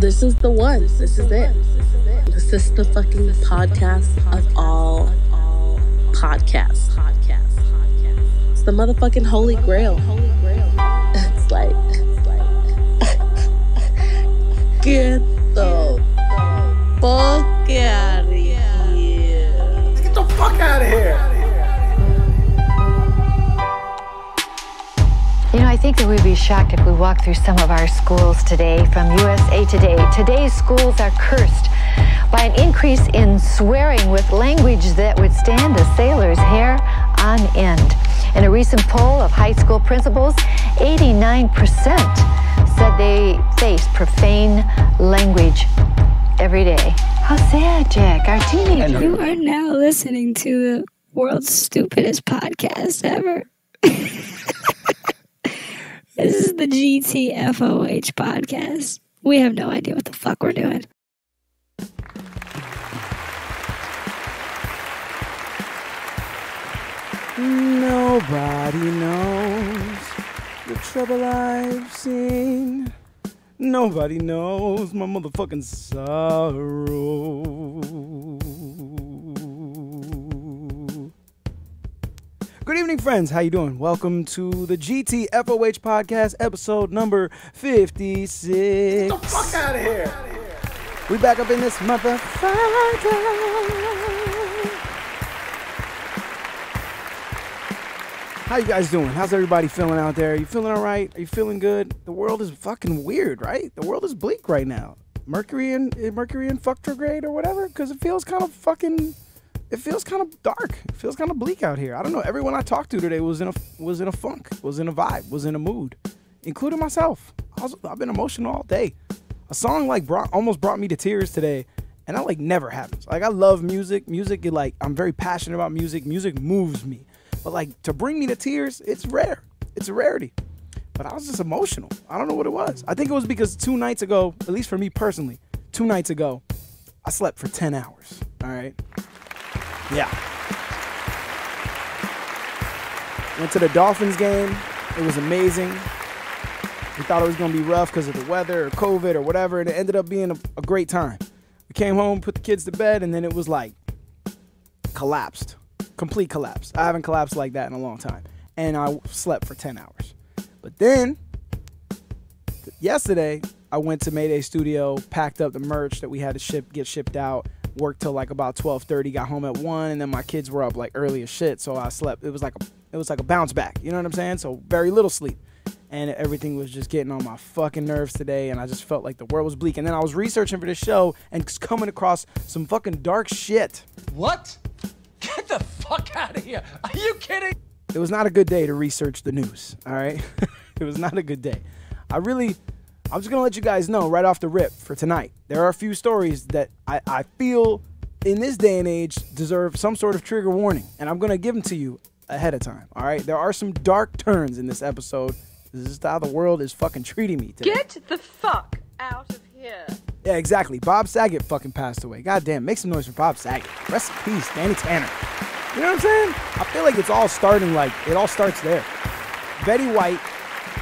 This is the one. This is it. This is the fucking podcast of all podcasts. It's the motherfucking holy grail. It's like, get the fuck out of here. Get the fuck out of here. Think that we'd be shocked if we walked through some of our schools today from USA Today. Today's schools are cursed by an increase in swearing with language that would stand a sailor's hair on end. In a recent poll of high school principals, 89% said they face profane language every day. How sad, Jack. Our teenagers. You are now listening to the world's stupidest podcast ever. this is the GTFOH podcast. We have no idea what the fuck we're doing. Nobody knows the trouble I've seen. Nobody knows my motherfucking sorrow. Good evening, friends. How you doing? Welcome to the GTFOH podcast, episode number 56. Get the fuck out of here. We back up in this motherfucker. How you guys doing? How's everybody feeling out there? you feeling all right? Are you feeling good? The world is fucking weird, right? The world is bleak right now. Mercury and eh, Mercury and fucktograde or whatever, because it feels kind of fucking. It feels kind of dark. It feels kind of bleak out here. I don't know. Everyone I talked to today was in a was in a funk, was in a vibe, was in a mood, including myself. I was, I've been emotional all day. A song like brought almost brought me to tears today, and that like never happens. Like I love music. Music, like I'm very passionate about music. Music moves me. But like to bring me to tears, it's rare. It's a rarity. But I was just emotional. I don't know what it was. I think it was because two nights ago, at least for me personally, two nights ago, I slept for 10 hours. All right. Yeah. Went to the Dolphins game. It was amazing. We thought it was going to be rough because of the weather or COVID or whatever, and it ended up being a, a great time. We came home, put the kids to bed, and then it was like collapsed complete collapse. I haven't collapsed like that in a long time. And I slept for 10 hours. But then, th- yesterday, I went to Mayday Studio, packed up the merch that we had to ship, get shipped out, worked till like about 12:30, got home at 1, and then my kids were up like early as shit, so I slept. It was like a it was like a bounce back, you know what I'm saying? So very little sleep. And everything was just getting on my fucking nerves today, and I just felt like the world was bleak. And then I was researching for this show and coming across some fucking dark shit. What? Get the fuck out of here. Are you kidding? it was not a good day to research the news. All right, it was not a good day. I really, I'm just gonna let you guys know right off the rip for tonight. There are a few stories that I, I feel in this day and age deserve some sort of trigger warning, and I'm gonna give them to you ahead of time. All right, there are some dark turns in this episode. This is how the world is fucking treating me today. Get the fuck out of here. Yeah, exactly. Bob Saget fucking passed away. God damn, make some noise for Bob Saget. Rest in peace, Danny Tanner. You know what I'm saying? I feel like it's all starting like it all starts there. Betty White,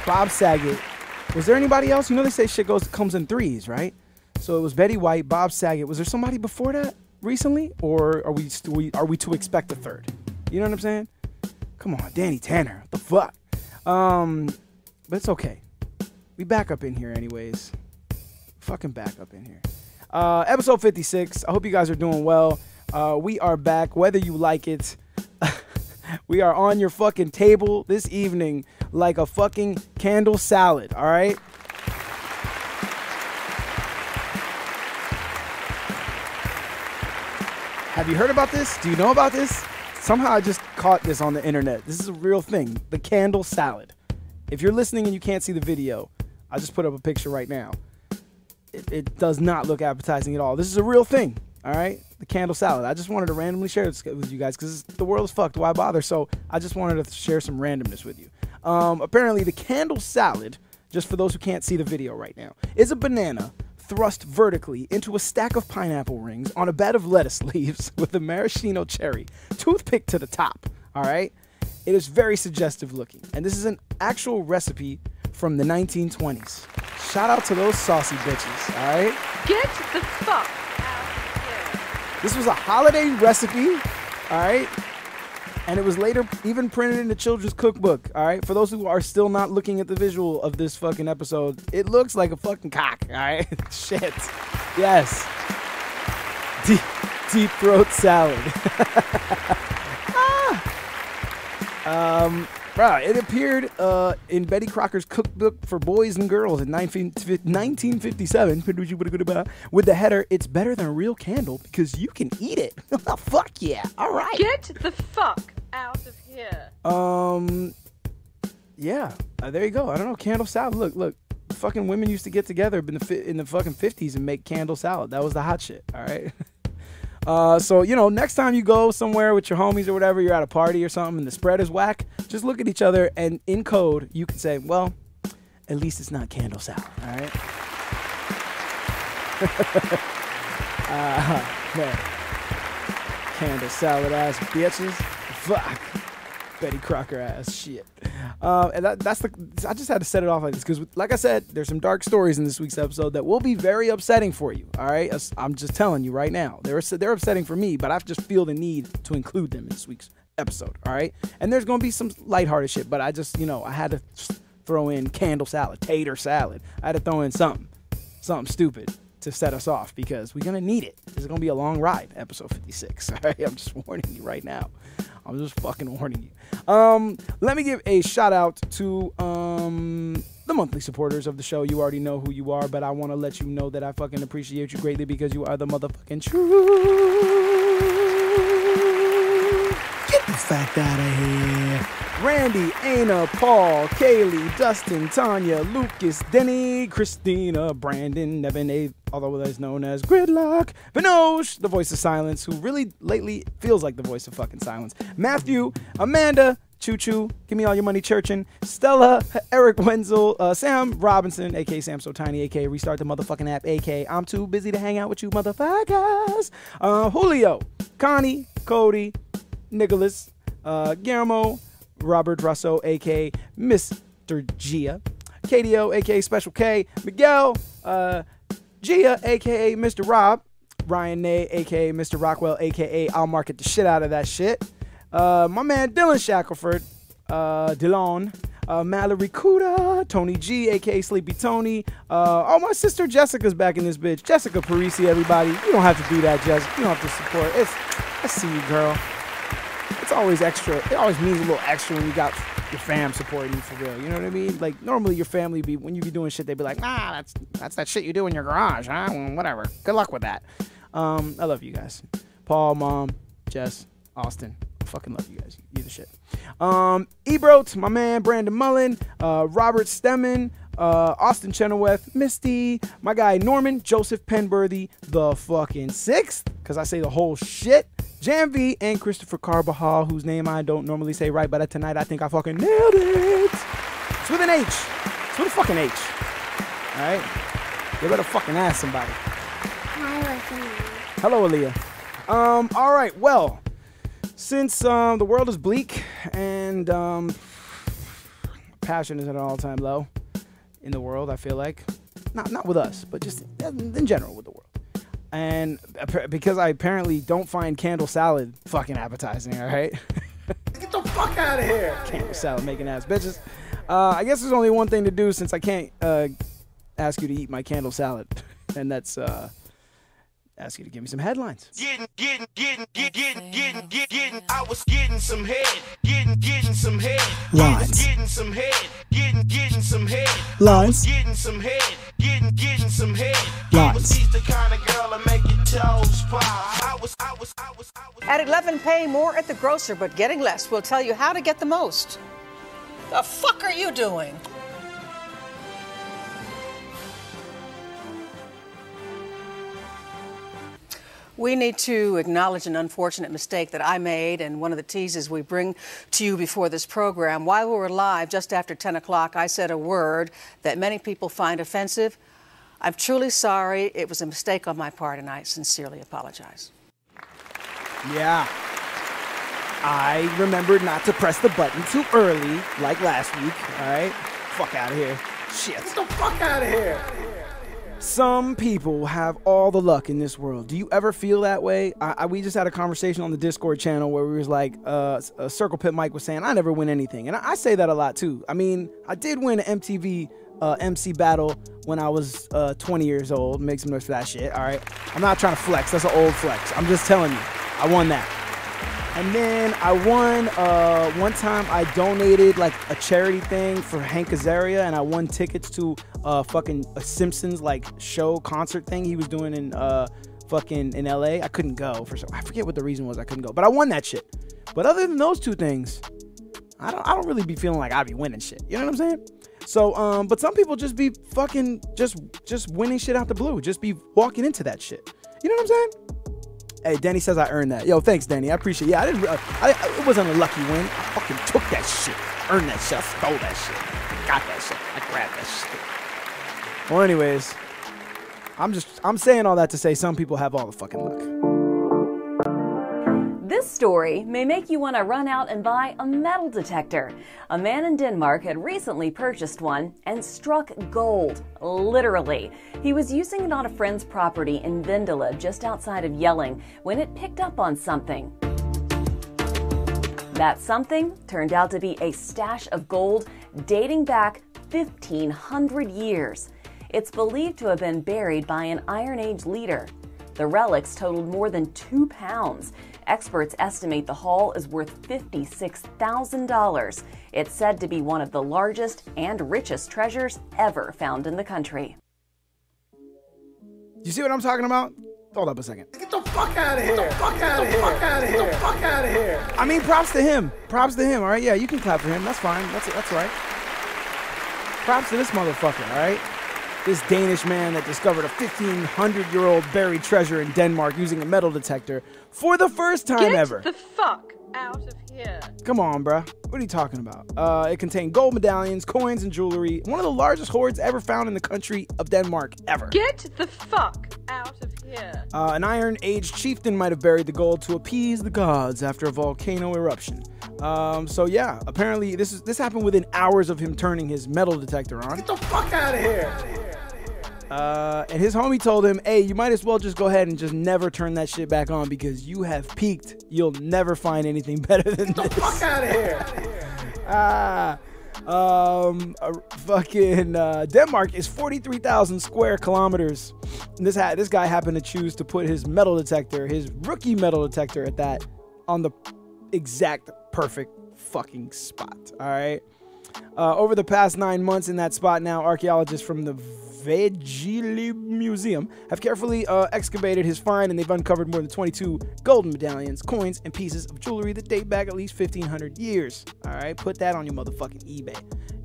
Bob Saget. Was there anybody else? You know they say shit goes comes in threes, right? So it was Betty White, Bob Saget. Was there somebody before that recently, or are we, st- are we to expect a third? You know what I'm saying? Come on, Danny Tanner. What the fuck? Um, but it's okay. We back up in here anyways fucking back up in here. Uh, episode 56. I hope you guys are doing well. Uh, we are back, whether you like it. we are on your fucking table this evening like a fucking candle salad, all right? Have you heard about this? Do you know about this? Somehow I just caught this on the internet. This is a real thing. The candle salad. If you're listening and you can't see the video, I just put up a picture right now it, it does not look appetizing at all. This is a real thing, all right? The candle salad. I just wanted to randomly share this with you guys because the world is fucked. Why bother? So I just wanted to share some randomness with you. Um, apparently, the candle salad, just for those who can't see the video right now, is a banana thrust vertically into a stack of pineapple rings on a bed of lettuce leaves with a maraschino cherry, toothpick to the top. All right? It is very suggestive looking. And this is an actual recipe from the 1920s. Shout out to those saucy bitches, all right? Get the fuck. This was a holiday recipe, all right? And it was later even printed in the children's cookbook, all right? For those who are still not looking at the visual of this fucking episode, it looks like a fucking cock, all right? Shit. Yes. Deep, deep throat salad. ah. Um, bruh, it appeared uh, in Betty Crocker's cookbook for boys and girls in 19, 1957 with the header, It's better than a real candle because you can eat it. Fuck yeah. All right. Get the fuck out of here. Um, yeah, uh, there you go. I don't know, candle salad. Look, look, fucking women used to get together in the fi- in the fucking fifties and make candle salad. That was the hot shit. All right. Uh, so you know, next time you go somewhere with your homies or whatever, you're at a party or something, and the spread is whack. Just look at each other, and in code, you can say, "Well, at least it's not candle salad." All right. uh, man. Candle salad ass bitches. Fuck. Betty Crocker ass shit. Um, and that, that's the. I just had to set it off like this because, like I said, there's some dark stories in this week's episode that will be very upsetting for you. All right, I'm just telling you right now. They're they're upsetting for me, but I just feel the need to include them in this week's episode. All right, and there's gonna be some lighthearted shit, but I just you know I had to throw in candle salad, tater salad. I had to throw in something, something stupid to set us off because we're gonna need it. This is gonna be a long ride, episode 56. All right, I'm just warning you right now. I'm just fucking warning you. Um, let me give a shout out to um the monthly supporters of the show. You already know who you are, but I want to let you know that I fucking appreciate you greatly because you are the motherfucking truth. The fact out of here. Randy, Ana, Paul, Kaylee, Dustin, Tanya, Lucas, Denny, Christina, Brandon, Nevin, A, otherwise known as Gridlock, Vinosh, the voice of silence, who really lately feels like the voice of fucking silence, Matthew, Amanda, Choo Choo, give me all your money, Churchin, Stella, Eric Wenzel, uh, Sam Robinson, aka Sam So Tiny, aka Restart the motherfucking app, aka I'm too busy to hang out with you motherfuckers, uh, Julio, Connie, Cody, Nicholas, uh, Guillermo, Robert Russo, aka Mr. Gia, KDO, aka Special K, Miguel, uh, Gia, aka Mr. Rob, Ryan Nay, aka Mr. Rockwell, aka I'll market the shit out of that shit. Uh, my man Dylan Shackelford, uh, Dillon, uh, Mallory Kuda, Tony G, aka Sleepy Tony. Uh, oh, my sister Jessica's back in this bitch. Jessica Parisi, everybody. You don't have to do that, Jess. You don't have to support. It's, I see you, girl it's always extra. It always means a little extra when you got your fam supporting you for real. You know what I mean? Like normally your family be when you be doing shit, they'd be like, nah, that's that's that shit you do in your garage, huh? Well, whatever. Good luck with that. Um, I love you guys. Paul, mom, Jess, Austin. Fucking love you guys. You the shit. Um, Ebro, my man Brandon Mullen, uh, Robert Stemmen, uh, Austin Chenoweth, Misty, my guy Norman, Joseph Penberthy, the fucking sixth, because I say the whole shit. Jan V and Christopher Carbajal, whose name I don't normally say right, but tonight I think I fucking nailed it. It's with an H. It's with a fucking H. Alright? You better fucking ask somebody. Hello, Aaliyah. Um, alright, well, since um, the world is bleak and um, passion is at an all-time low in the world, I feel like. Not not with us, but just in general with the world and because I apparently don't find candle salad fucking appetizing, all right? Get the fuck out of here! Candle salad making ass bitches. Uh, I guess there's only one thing to do since I can't uh, ask you to eat my candle salad, and that's uh, ask you to give me some headlines. Getting, getting, getting, getting, getting, getting, getting, getting. I was getting some head, getting, getting some head, Lines. getting some head, getting, getting some head, Lines. getting some head, getting, getting some head. Lines. was he's the kind of girl that make your toes pop. I was, I was, I was, I was. At 11, paying more at the grocer, but getting less. We'll tell you how to get the most. The fuck are you doing? We need to acknowledge an unfortunate mistake that I made and one of the teases we bring to you before this program. While we were live just after 10 o'clock, I said a word that many people find offensive. I'm truly sorry. It was a mistake on my part, and I sincerely apologize. Yeah. I remembered not to press the button too early, like last week. All right, fuck out of here. Shit. Get the fuck out of here. Some people have all the luck in this world. Do you ever feel that way? I, I, we just had a conversation on the Discord channel where we was like, uh, Circle Pit Mike was saying, I never win anything. And I, I say that a lot too. I mean, I did win an MTV uh, MC battle when I was uh, 20 years old. Make some noise for that shit, all right? I'm not trying to flex. That's an old flex. I'm just telling you, I won that. And then I won uh, one time. I donated like a charity thing for Hank Azaria, and I won tickets to uh, fucking a Simpsons like show concert thing he was doing in uh, fucking in LA. I couldn't go for some. I forget what the reason was. I couldn't go, but I won that shit. But other than those two things, I don't. I don't really be feeling like I be winning shit. You know what I'm saying? So, um, but some people just be fucking just just winning shit out the blue. Just be walking into that shit. You know what I'm saying? Hey, Danny says I earned that. Yo, thanks, Danny. I appreciate. it. Yeah, I didn't. Uh, I, I, it wasn't a lucky win. I fucking took that shit, earned that shit, I stole that shit, got that shit, I grabbed that shit. Well, anyways, I'm just I'm saying all that to say some people have all the fucking luck. This story may make you want to run out and buy a metal detector. A man in Denmark had recently purchased one and struck gold, literally. He was using it on a friend's property in Vindelev, just outside of Jelling, when it picked up on something. That something turned out to be a stash of gold dating back 1,500 years. It's believed to have been buried by an Iron Age leader. The relics totaled more than two pounds. Experts estimate the haul is worth $56,000. It's said to be one of the largest and richest treasures ever found in the country. You see what I'm talking about? Hold up a second. Get the fuck out of here. Get the fuck out of here. Get the fuck out of here. Get the fuck out of here. I mean, props to him. Props to him. All right, yeah, you can clap for him. That's fine. That's that's right. Props to this motherfucker. All right. This Danish man that discovered a 1500 year old buried treasure in Denmark using a metal detector for the first time Get ever. the fuck out of here. Come on, bruh. What are you talking about? Uh, it contained gold medallions, coins, and jewelry. One of the largest hoards ever found in the country of Denmark ever. Get the fuck out of here. Uh, an Iron Age chieftain might have buried the gold to appease the gods after a volcano eruption. Um, so yeah, apparently this is this happened within hours of him turning his metal detector on. Get the fuck out of here. Uh, and his homie told him, "Hey, you might as well just go ahead and just never turn that shit back on because you have peaked. You'll never find anything better than Get the this." fuck out of here. ah, um, uh, fucking uh, Denmark is 43,000 square kilometers. And this ha- this guy happened to choose to put his metal detector, his rookie metal detector, at that on the exact perfect fucking spot. All right. Uh, over the past nine months in that spot now, archaeologists from the Vejle Museum have carefully uh, excavated his find and they've uncovered more than 22 golden medallions, coins, and pieces of jewelry that date back at least 1500 years. All right, put that on your motherfucking eBay.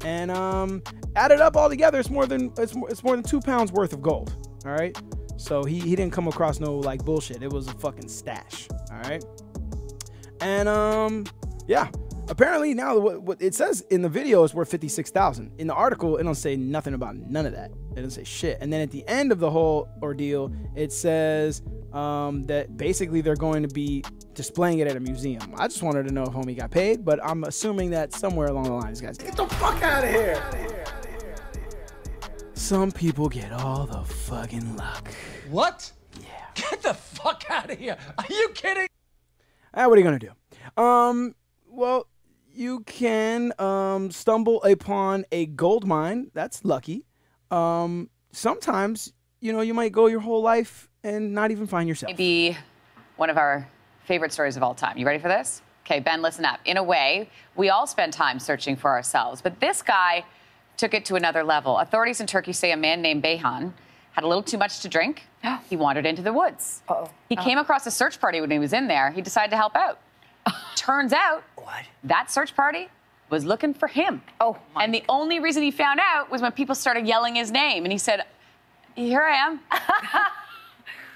And um, added up all together, it's more than it's more, it's more than two pounds worth of gold. All right, so he he didn't come across no like bullshit. It was a fucking stash. All right, and um, yeah. Apparently now what, what it says in the video is worth 56,000. In the article it don't say nothing about none of that. It doesn't say shit. And then at the end of the whole ordeal it says um, that basically they're going to be displaying it at a museum. I just wanted to know if homie got paid, but I'm assuming that somewhere along the line these guys Get the fuck out of here. Some people get all the fucking luck. What? Yeah. Get the fuck out of here. Are you kidding? Ah, what are you gonna do? Um, well, you can um stumble upon a gold mine. That's lucky. Um, sometimes you know you might go your whole life and not even find yourself. Maybe one of our favorite stories of all time. You ready for this? Okay, Ben, listen up. In a way, we all spend time searching for ourselves, but this guy took it to another level. Authorities in Turkey say a man named Beyhan had a little too much to drink. He wandered into the woods. Uh-oh. He came across a search party when he was in there. He decided to help out. Turns out what? that search party was looking for him. Oh, and the only reason he found out was when people started yelling his name, and he said, "Here I am."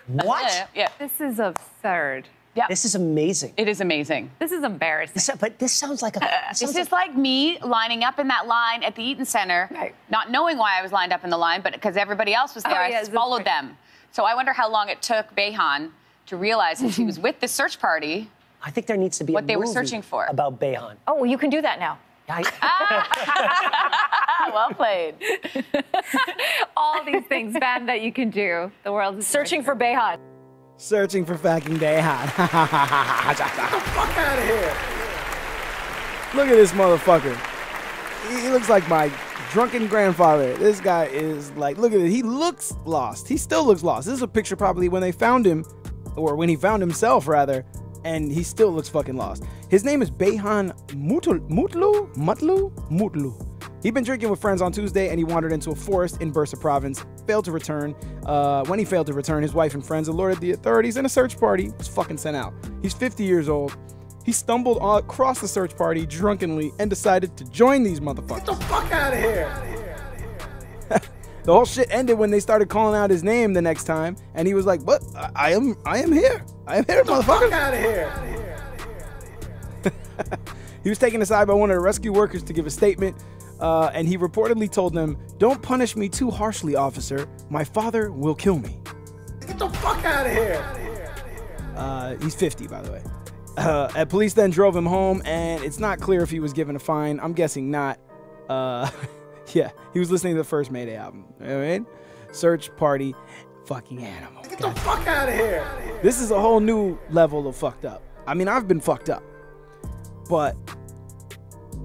What? yeah. This is absurd. Yeah. This is amazing. It is amazing. This is embarrassing. This, but this sounds like a. Uh, this is like me lining up in that line at the Eaton Center, Right. not knowing why I was lined up in the line, but because everybody else was oh, there, Oh, I yeah, just followed them. So I wonder how long it took Beyhan to realize that she was with the search party. I think there needs to be What a they were searching for. about Beyhan. Oh, well, you can do that now. Ah! well played. All these things, Ben, that you can do. The world is Searching for Beyhan. Searching for fucking Beyhan. Get the fuck out of here. Look at this motherfucker. He, he looks like my drunken grandfather. This guy is like, look at it. He looks lost. He still looks lost. This is a picture probably when they found him, or when he found himself rather, and he still looks fucking lost. His name is Beyhan Mutlu, Mutlu, Mutlu, Mutlu. He'd been drinking with friends on Tuesday and he wandered into a forest in Bursa province, failed to return. Uh, when he failed to return, his wife and friends alerted the authorities and a search party was fucking sent out. He's 50 years old. He stumbled across the search party drunkenly and decided to join these motherfuckers. Get the fuck out of here! the whole shit ended when they started calling out his name the next time, and he was like, "What? I, I am, I am here. I am here, motherfucker." out of here! he was taken aside by one of the rescue workers to give a statement. Uh, and he reportedly told them, Don't punish me too harshly, officer. My father will kill me. Get the fuck out of here. Uh, he's 50, by the way. Uh, police then drove him home, and it's not clear if he was given a fine. I'm guessing not. Uh, yeah, he was listening to the first Mayday album. You know I mean? Search Party, fucking animal. Get the fuck out of here. This is a whole new level of fucked up. I mean, I've been fucked up, but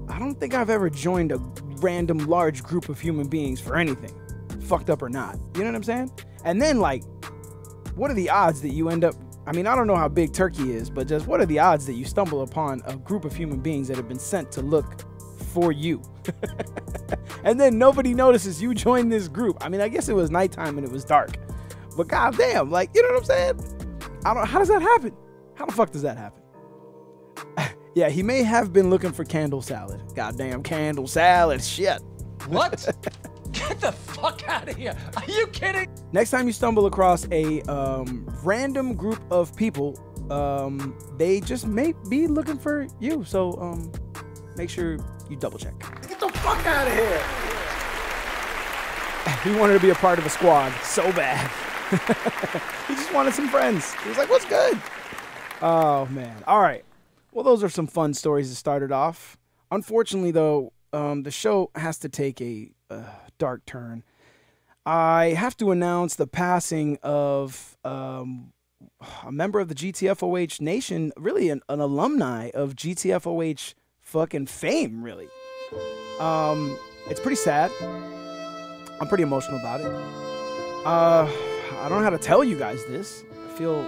I don't think I've ever joined a random large group of human beings for anything, fucked up or not. You know what I'm saying? And then, like, what are the odds that you end up? I mean, I don't know how big Turkey is, but just what are the odds that you stumble upon a group of human beings that have been sent to look for you? and then nobody notices you join this group. I mean, I guess it was nighttime and it was dark, but goddamn, like, you know what I'm saying? I don't. How does that happen? How the fuck does that happen? Yeah, he may have been looking for candle salad. Goddamn candle salad. Shit. What? Get the fuck out of here. Are you kidding? Next time you stumble across a um, random group of people, um, they just may be looking for you. So um, make sure you double check. Get the fuck out of here. He wanted to be a part of a squad so bad. he just wanted some friends. He was like, what's good? Oh, man. All right. Well, those are some fun stories that started off. Unfortunately, though, um, the show has to take a uh, dark turn. I have to announce the passing of um, a member of the GTFOH Nation, really an, an alumni of GTFOH fucking fame, really. Um, it's pretty sad. I'm pretty emotional about it. Uh, I don't know how to tell you guys this. I feel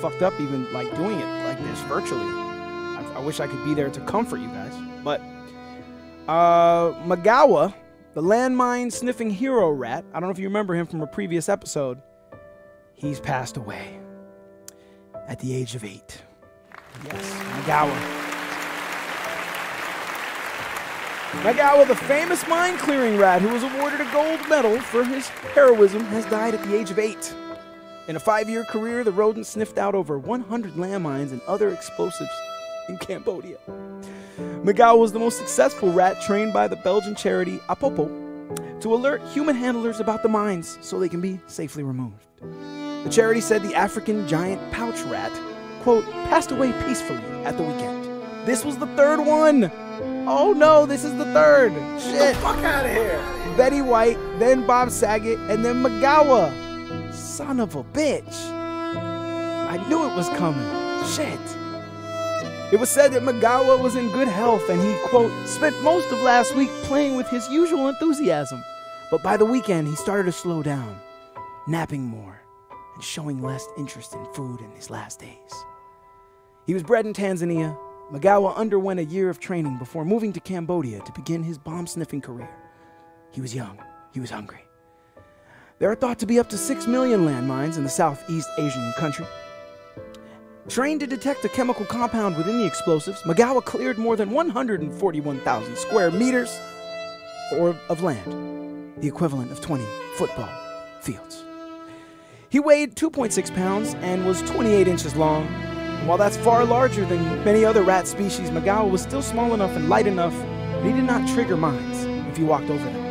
fucked up even like doing it like this virtually. I wish I could be there to comfort you guys. But uh, Magawa, the landmine sniffing hero rat, I don't know if you remember him from a previous episode, he's passed away at the age of eight. Yes, Magawa. Magawa, the famous mine clearing rat who was awarded a gold medal for his heroism, has died at the age of eight. In a five year career, the rodent sniffed out over 100 landmines and other explosives in Cambodia. Magawa was the most successful rat trained by the Belgian charity Apopo to alert human handlers about the mines so they can be safely removed. The charity said the African giant pouch rat, quote, passed away peacefully at the weekend. This was the third one. Oh no, this is the third. Shit. Get the fuck out of here. Betty White, then Bob Saget, and then Magawa. Son of a bitch. I knew it was coming. Shit. It was said that Magawa was in good health and he, quote, spent most of last week playing with his usual enthusiasm. But by the weekend, he started to slow down, napping more, and showing less interest in food in his last days. He was bred in Tanzania. Magawa underwent a year of training before moving to Cambodia to begin his bomb sniffing career. He was young, he was hungry. There are thought to be up to 6 million landmines in the Southeast Asian country. Trained to detect a chemical compound within the explosives, Magawa cleared more than 141,000 square meters or of land, the equivalent of 20 football fields. He weighed 2.6 pounds and was 28 inches long. And while that's far larger than many other rat species, Magawa was still small enough and light enough that he did not trigger mines if you walked over them.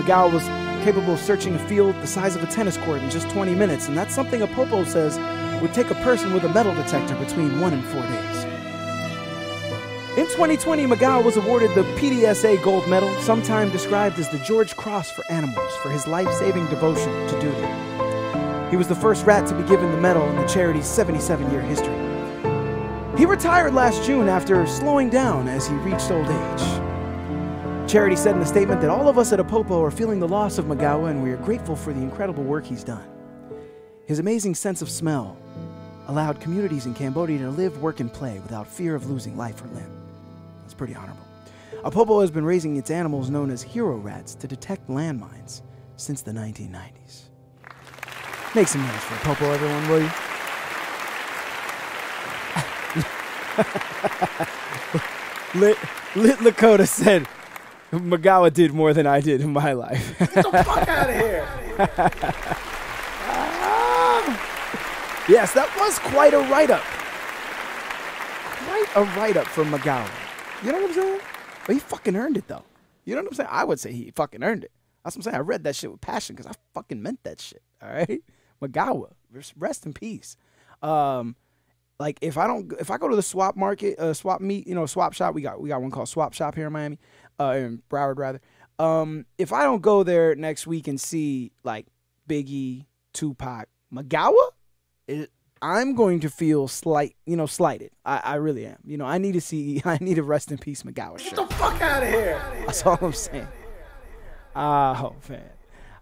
Magawa was capable of searching a field the size of a tennis court in just 20 minutes, and that's something Apopo says would take a person with a metal detector between one and four days. In 2020, Magawa was awarded the PDSA Gold Medal, sometime described as the George Cross for animals, for his life saving devotion to duty. He was the first rat to be given the medal in the charity's 77 year history. He retired last June after slowing down as he reached old age. Charity said in a statement that all of us at Apopo are feeling the loss of Magawa and we are grateful for the incredible work he's done. His amazing sense of smell allowed communities in Cambodia to live, work, and play without fear of losing life or limb. That's pretty honorable. Apopo has been raising its animals known as hero rats to detect landmines since the 1990s. Make some noise for Apopo, everyone, will you? Lit, Lit Lakota said, Magawa did more than I did in my life. Get the fuck out of here. yes, that was quite a write up. Quite a write up from Magawa. You know what I'm saying? But he fucking earned it, though. You know what I'm saying? I would say he fucking earned it. That's what I'm saying. I read that shit with passion because I fucking meant that shit. All right? Magawa, rest in peace. Um, like if I don't, if I go to the swap market, uh, swap meet, you know, swap shop. We got we got one called Swap Shop here in Miami, uh, in Broward rather. Um, if I don't go there next week and see like Biggie, Tupac, Magawa, it, I'm going to feel slight, you know, slighted. I, I really am. You know, I need to see, I need a rest in peace Magawa. Get the fuck out of here. That's all I'm saying. Oh man.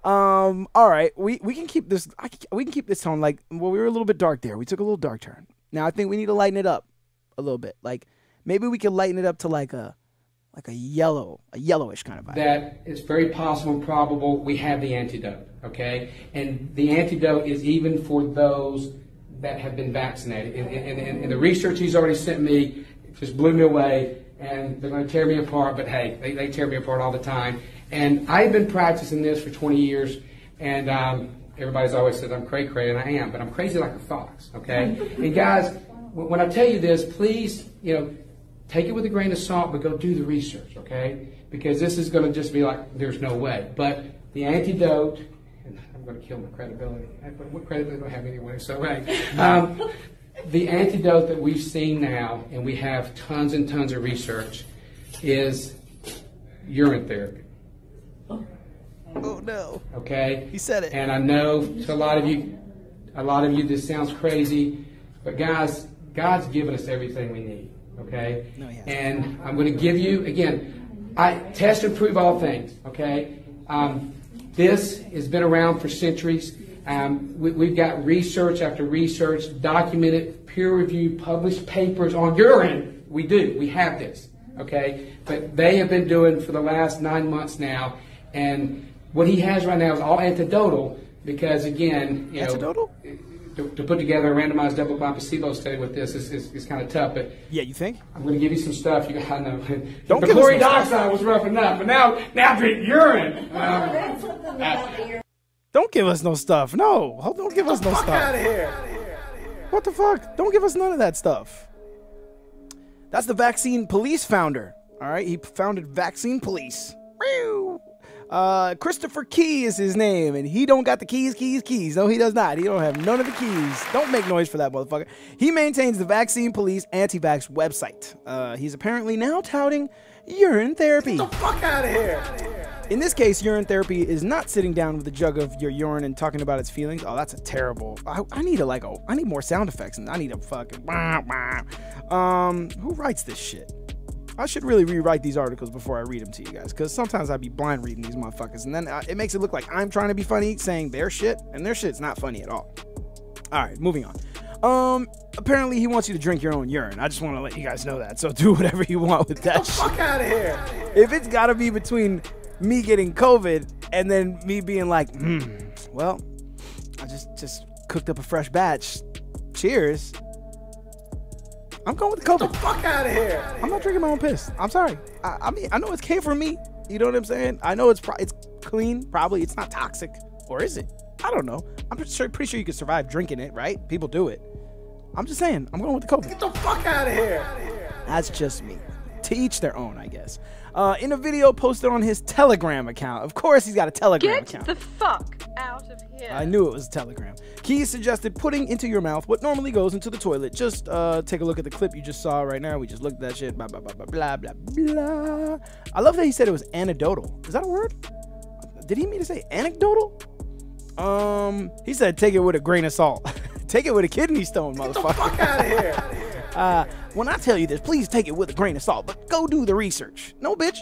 Um. All right. We we can keep this. Can, we can keep this tone. Like, well, we were a little bit dark there. We took a little dark turn. Now I think we need to lighten it up a little bit. Like maybe we can lighten it up to like a like a yellow, a yellowish kind of vibe. That it's very possible and probable we have the antidote. Okay, and the antidote is even for those that have been vaccinated. And, and, and, and the research he's already sent me just blew me away. And they're going to tear me apart, but hey, they, they tear me apart all the time. And I've been practicing this for 20 years, and um, everybody's always said I'm cray cray, and I am, but I'm crazy like a fox, okay? and guys, when I tell you this, please, you know, take it with a grain of salt, but go do the research, okay? Because this is going to just be like, there's no way. But the antidote, and I'm going to kill my credibility. What credibility do I have anyway? So, hey, um, the antidote that we've seen now, and we have tons and tons of research, is urine therapy. Oh no. Okay? He said it. And I know to a lot of you, a lot of you, this sounds crazy, but guys, God's given us everything we need. Okay? No, he hasn't. And I'm going to give you, again, I test and prove all things. Okay? Um, this has been around for centuries. Um, we, we've got research after research, documented, peer-reviewed, published papers on urine. We do. We have this. Okay? But they have been doing for the last nine months now, and what he has right now is all antidotal because, again, you Antidotal? know, to, to put together a randomized double-blind placebo study with this is, is, is kind of tough. But Yeah, you think? I'm going to give you some stuff. You I know. Don't the give us chlorine no dioxide was rough enough, but now now drink urine. Um, Don't give us no stuff. No, Hold- don't give us no stuff. out of here. What the fuck? Don't give us none of that stuff. That's the Vaccine Police founder. All right, he founded Vaccine Police. Uh, Christopher Key is his name, and he don't got the keys, keys, keys. No, he does not. He don't have none of the keys. Don't make noise for that motherfucker. He maintains the Vaccine Police anti-vax website. Uh, he's apparently now touting urine therapy. Get the fuck out of here. In this case, urine therapy is not sitting down with a jug of your urine and talking about its feelings. Oh, that's a terrible. I, I need a like a. I need more sound effects and I need a fucking. Um, who writes this shit? I should really rewrite these articles before I read them to you guys, because sometimes I'd be blind reading these motherfuckers, and then uh, it makes it look like I'm trying to be funny saying their shit, and their shit's not funny at all. All right, moving on. Um, apparently he wants you to drink your own urine. I just want to let you guys know that. So do whatever you want with that shit Fuck out of here. if it's got to be between me getting COVID and then me being like, hmm, well, I just just cooked up a fresh batch. Cheers. I'm going with the COVID. Get the fuck out of here. I'm not drinking my own piss. I'm sorry. I, I mean, I know it came from me. You know what I'm saying? I know it's pro- it's clean. Probably it's not toxic, or is it? I don't know. I'm pretty sure, pretty sure you can survive drinking it, right? People do it. I'm just saying. I'm going with the COVID. Get the fuck out of here. That's just me. To each their own, I guess. Uh, in a video posted on his Telegram account, of course he's got a Telegram Get account. the fuck out of here. I knew it was a telegram. Keys suggested putting into your mouth what normally goes into the toilet. Just uh, take a look at the clip you just saw right now. We just looked at that shit. Blah, blah, blah, blah, blah, blah, blah. I love that he said it was anecdotal. Is that a word? Did he mean to say anecdotal? Um, he said take it with a grain of salt. take it with a kidney stone, motherfucker. Get the fuck out of here. uh, when I tell you this, please take it with a grain of salt, but go do the research. No, bitch.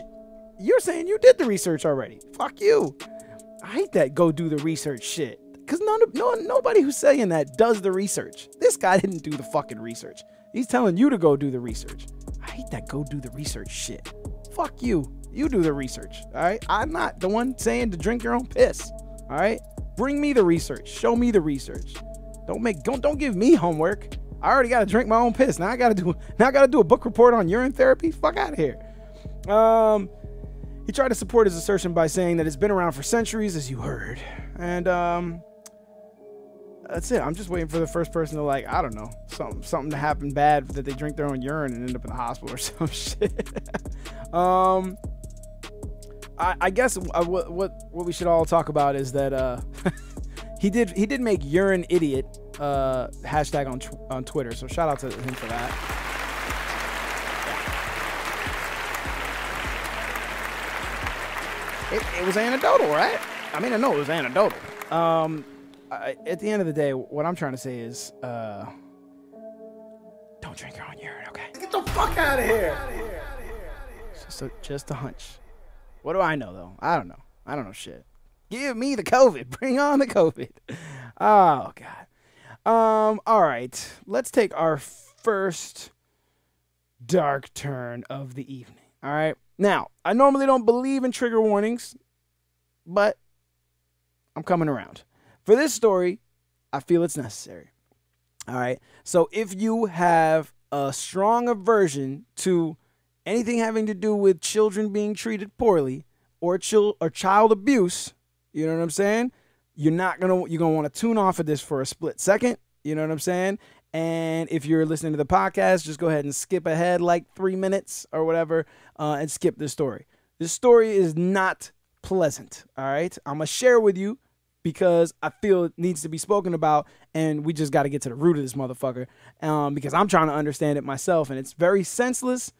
You're saying you did the research already. Fuck you. I hate that go do the research shit. Cause none of no nobody who's saying that does the research. This guy didn't do the fucking research. He's telling you to go do the research. I hate that go do the research shit. Fuck you. You do the research. All right. I'm not the one saying to drink your own piss. All right. Bring me the research. Show me the research. Don't make don't don't give me homework. I already got to drink my own piss. Now I got to do now I got to do a book report on urine therapy. Fuck out of here. Um he tried to support his assertion by saying that it's been around for centuries, as you heard. And um, that's it. I'm just waiting for the first person to like, I don't know, something something to happen bad that they drink their own urine and end up in the hospital or some shit. um, I, I guess uh, what what what we should all talk about is that uh, he did he did make urine idiot uh hashtag on tw- on Twitter. So shout out to him for that. it, it was anecdotal, right? I mean, I know it was anecdotal. Um, I, at the end of the day, what I'm trying to say is, uh, don't drink your own urine, okay? Get the fuck out of here. So just a hunch. What do I know though? I don't know. I don't know shit. Give me the COVID. Bring on the COVID. Oh god. Um. All right. Let's take our first dark turn of the evening. All right. Now, I normally don't believe in trigger warnings, but I'm coming around. For this story, I feel it's necessary. All right. So if you have a strong aversion to anything having to do with children being treated poorly or chil- or child abuse, you know what I'm saying? You're not gonna you're gonna want to tune off of this for a split second. You know what I'm saying? And if you're listening to the podcast, just go ahead and skip ahead like three minutes or whatever uh, and skip this story. This story is not pleasant. All right. I'm to share with you because I feel it needs to be spoken about. And we just got to get to the root of this motherfucker um, because I'm trying to understand it myself. And it's very senseless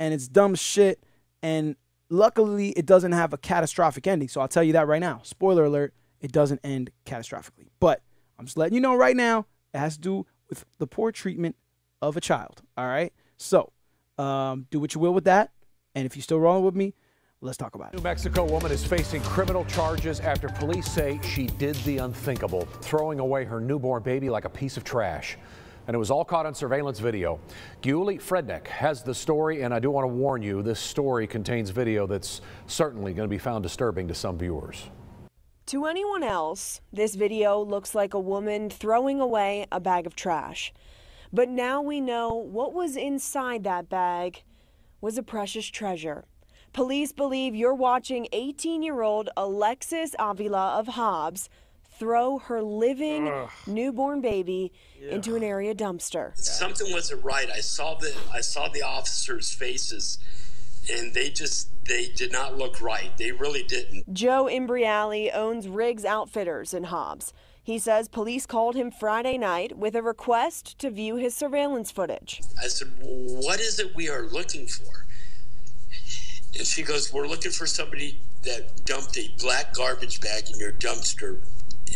and it's dumb shit. And luckily, it doesn't have a catastrophic ending. So I'll tell you that right now. Spoiler alert, it doesn't end catastrophically. But I'm just letting you know right now, it has to do with the poor treatment of a child. All right. So um, do what you will with that. And if you're still rolling with me, let's talk about it. New Mexico woman is facing criminal charges after police say she did the unthinkable, throwing away her newborn baby like a piece of trash. And it was all caught on surveillance video. Giuli Frednick has the story, and I do want to warn you this story contains video that's certainly going to be found disturbing to some viewers. To anyone else, this video looks like a woman throwing away a bag of trash. But now we know what was inside that bag was a precious treasure. Police believe you're watching 18 year old Alexis Avila of Hobbs throw her living Ugh. newborn baby into an area dumpster. Something wasn't right. I saw the I saw the officers' faces, and they just they did not look right. They really didn't. Joe Imbriali owns Riggs Outfitters in Hobbs. He says police called him Friday night with a request to view his surveillance footage. I said, "What is it we are looking for?" And she goes, "We're looking for somebody that dumped a black garbage bag in your dumpster."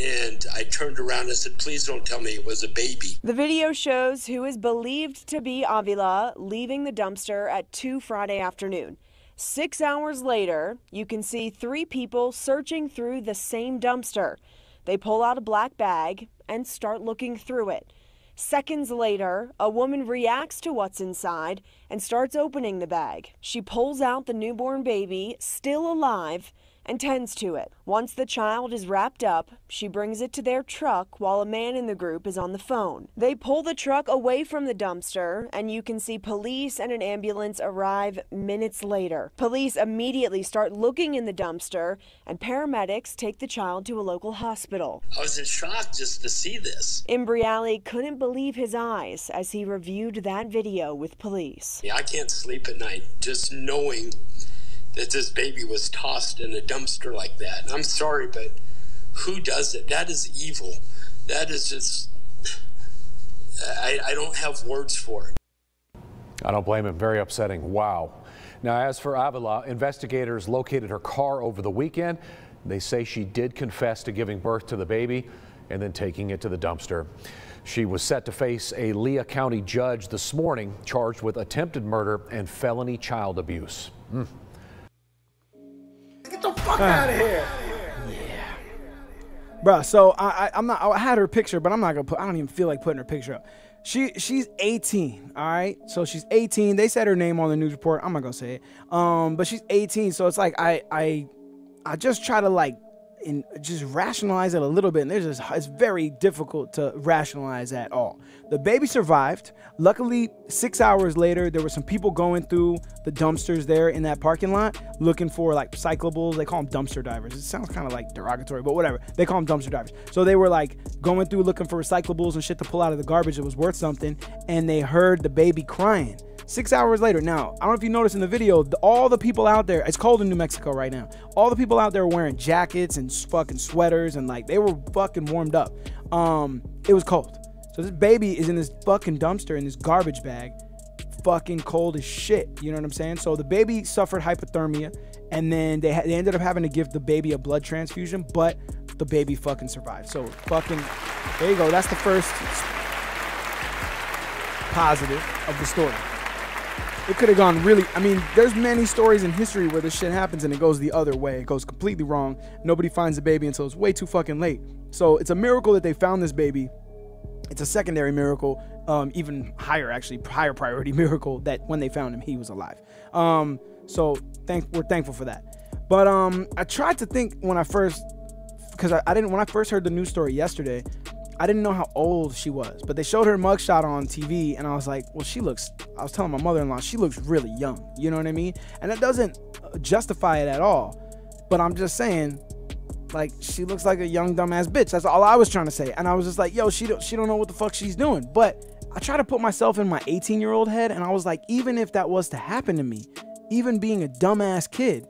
And I turned around and said, "Please don't tell me it was a baby." The video shows who is believed to be Avila leaving the dumpster at 2 Friday afternoon. Six hours later, you can see three people searching through the same dumpster. They pull out a black bag and start looking through it. Seconds later, a woman reacts to what's inside and starts opening the bag. She pulls out the newborn baby, still alive, and tends to it. Once the child is wrapped up, she brings it to their truck while a man in the group is on the phone. They pull the truck away from the dumpster, and you can see police and an ambulance arrive minutes later. Police immediately start looking in the dumpster, and paramedics take the child to a local hospital. I was in shock just to see this. Imbriali couldn't believe his eyes as he reviewed that video with police. Yeah, I can't sleep at night just knowing that this baby was tossed in a dumpster like that. I'm sorry, but who does it? That is evil. That is just. I, I don't have words for it. I don't blame him. Very upsetting. Wow. Now, as for Avila, investigators located her car over the weekend. They say she did confess to giving birth to the baby and then taking it to the dumpster. She was set to face a Lea County judge this morning, charged with attempted murder and felony child abuse. Mm. Get the fuck out of here. Yeah. Bruh, so I, I I'm not I had her picture, but I'm not gonna put I don't even feel like putting her picture up. She she's 18, all right? So she's 18. They said her name on the news report. I'm not gonna say it. Um, but she's 18, so it's like I I I just try to like and just rationalize it a little bit. And there's just, it's very difficult to rationalize at all. The baby survived. Luckily, six hours later, there were some people going through the dumpsters there in that parking lot looking for like cyclables. They call them dumpster divers. It sounds kind of like derogatory, but whatever. They call them dumpster divers. So they were like going through looking for recyclables and shit to pull out of the garbage that was worth something. And they heard the baby crying. Six hours later, now, I don't know if you noticed in the video, the, all the people out there, it's cold in New Mexico right now. All the people out there were wearing jackets and fucking sweaters and like they were fucking warmed up. Um, it was cold. So this baby is in this fucking dumpster in this garbage bag, fucking cold as shit. You know what I'm saying? So the baby suffered hypothermia, and then they, they ended up having to give the baby a blood transfusion, but the baby fucking survived. So fucking, there you go. That's the first positive of the story it could have gone really i mean there's many stories in history where this shit happens and it goes the other way. It goes completely wrong. Nobody finds the baby until it's way too fucking late. So it's a miracle that they found this baby. It's a secondary miracle um, even higher actually higher priority miracle that when they found him he was alive. Um, so thank we're thankful for that. But um, i tried to think when i first because I, I didn't when i first heard the news story yesterday I didn't know how old she was, but they showed her mugshot on TV, and I was like, well, she looks. I was telling my mother-in-law she looks really young. You know what I mean? And that doesn't uh, justify it at all. But I'm just saying, like, she looks like a young dumbass bitch. That's all I was trying to say. And I was just like, yo, she don't, she don't know what the fuck she's doing. But I try to put myself in my 18 year old head, and I was like, even if that was to happen to me, even being a dumbass kid,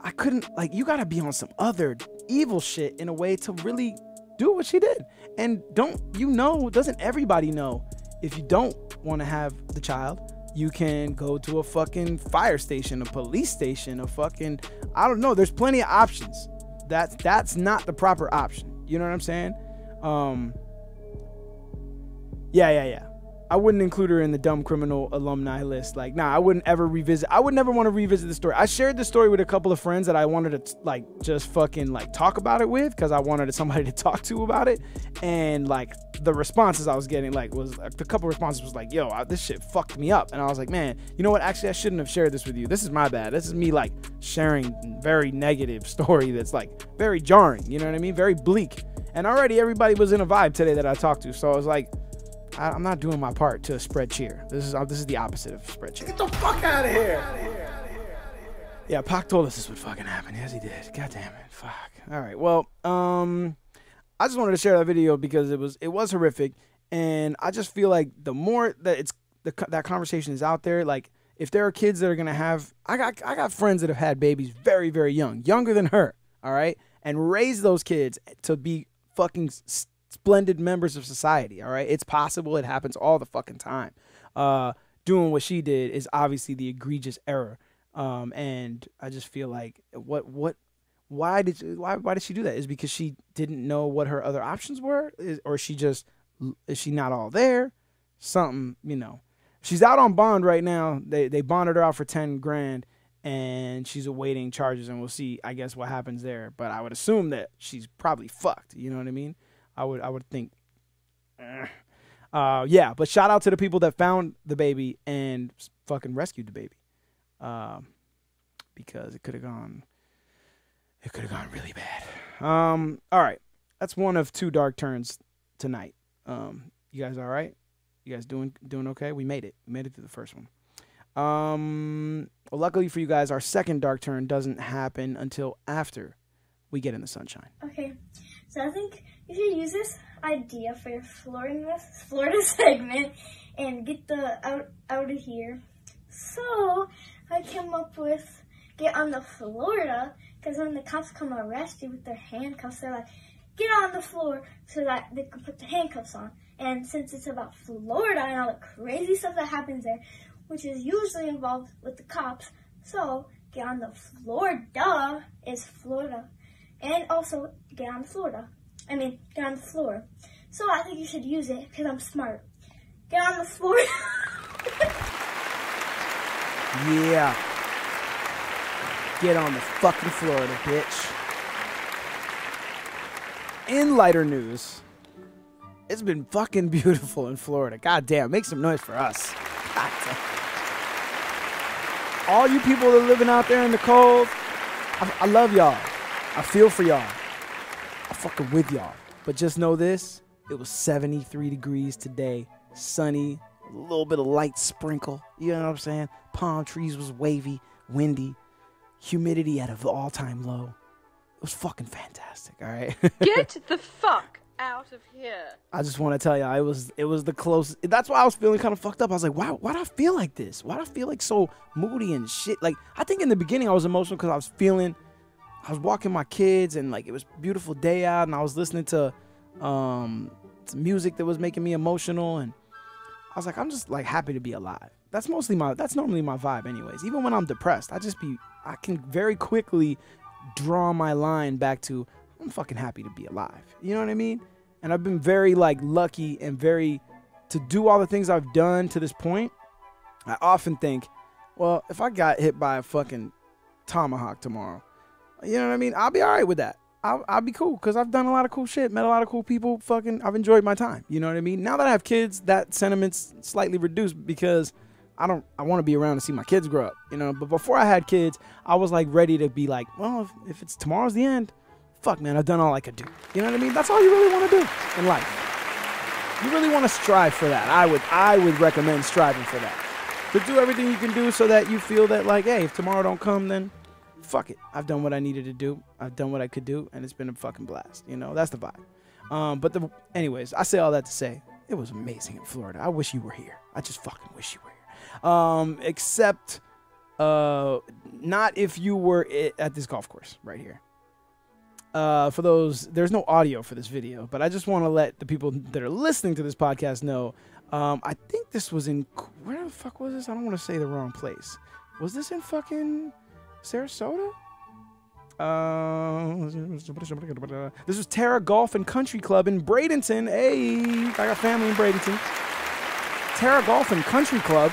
I couldn't like. You gotta be on some other evil shit in a way to really do what she did. And don't you know, doesn't everybody know if you don't want to have the child, you can go to a fucking fire station, a police station, a fucking I don't know, there's plenty of options. That's that's not the proper option. You know what I'm saying? Um Yeah, yeah, yeah. I wouldn't include her in the dumb criminal alumni list. Like, nah, I wouldn't ever revisit. I would never want to revisit the story. I shared the story with a couple of friends that I wanted to like just fucking like talk about it with because I wanted somebody to talk to about it. And like the responses I was getting like was a couple responses was like, "Yo, this shit fucked me up," and I was like, "Man, you know what? Actually, I shouldn't have shared this with you. This is my bad. This is me like sharing very negative story that's like very jarring. You know what I mean? Very bleak." And already everybody was in a vibe today that I talked to, so I was like. I, am not doing my part to spread cheer. This is uh, this is the opposite of spread cheer. Get the fuck out of here. Yeah, Pac told us this would fucking happen. Yes, he did. God damn it. Fuck. All right. Well, um, I just wanted to share that video because it was it was horrific, and I just feel like the more that it's the, that conversation is out there, like if there are kids that are gonna have, I got I got friends that have had babies very very young, younger than her. All right, and raise those kids to be fucking splendid members of society. All right, it's possible. It happens all the fucking time. Uh, doing what she did is obviously the egregious error. Um, and I just feel like what what why did you, why why did she do that? Is because she didn't know what her other options were, is, or she just is she not all there? Something you know. She's out on bond right now. They they bonded her out for ten grand, and she's awaiting charges, and we'll see. I guess what happens there. But I would assume that she's probably fucked. You know what I mean? I would I would think. Uh, yeah, but shout out to the people that found the baby and fucking rescued the baby, um, because it could have gone. It could have gone really bad. Um, all right, that's one of two dark turns tonight. Um, you guys all right? You guys doing doing okay? We made it. We made it through the first one. Um, well, luckily for you guys, our second dark turn doesn't happen until after we get in the sunshine. Okay, so I think you should use this idea for your Florida, Florida segment and get the out, out of here. So I came up with get on the Florida Because when the cops come arrest you with their handcuffs, they're like, get on the floor so that they can put the handcuffs on. And since it's about Florida and all the crazy stuff that happens there, which is usually involved with the cops, so get on the floor, duh, is Florida. And also get on Florida. I mean, get on the floor. So I think you should use it because I'm smart. Get on the floor. Yeah. Get on the fucking floor, Florida, bitch. In lighter news, it's been fucking beautiful in Florida. God damn, make some noise for us. All you people that are living out there in the cold, I, I love y'all. I feel for y'all. Fucking with y'all. But just know this it was 73 degrees today, sunny, a little bit of light sprinkle. You know what I'm saying? Palm trees was wavy, windy, humidity at an all-time low. It was fucking fantastic. All right. Get the fuck out of here. I just want to tell you, I was it was the closest. That's why I was feeling kind of fucked up. I was like, why why do I feel like this? Why do I feel like so moody and shit? Like I think in the beginning I was emotional because I was feeling, I was walking my kids and like it was beautiful day out and I was listening to, um, music that was making me emotional and I was like, I'm just like happy to be alive. That's mostly my that's normally my vibe anyways. Even when I'm depressed, I just be I can very quickly draw my line back to I'm fucking happy to be alive. You know what I mean? And I've been very like lucky and very to do all the things I've done to this point. I often think, well, if I got hit by a fucking tomahawk tomorrow, you know what I mean? I'll be all right with that. I'll, I'll be cool because I've done a lot of cool shit, met a lot of cool people. Fucking, I've enjoyed my time. You know what I mean? Now that I have kids, that sentiment's slightly reduced because I don't, I want to be around to see my kids grow up. You know, but before I had kids, I was like ready to be like, well, if, if it's tomorrow's the end, fuck, man, I've done all I could do. You know what I mean? That's all you really want to do in life. You really want to strive for that. I would, I would recommend striving for that. To do everything you can do so that you feel that like, hey, if tomorrow don't come, then fuck it. I've done what I needed to do. I've done what I could do, and it's been a fucking blast. You know, that's the vibe. Um, but the, anyways, I say all that to say it was amazing in Florida. I wish you were here. I just fucking wish you were here. Um, except, uh, not if you were at this golf course right here. Uh, for those, there's no audio for this video, but I just want to let the people that are listening to this podcast know. Um, I think this was in where the fuck was this? I don't want to say the wrong place. Was this in fucking Sarasota? Uh, this was Terra Golf and Country Club in Bradenton. Hey, I got family in Bradenton. Terra Golf and Country Club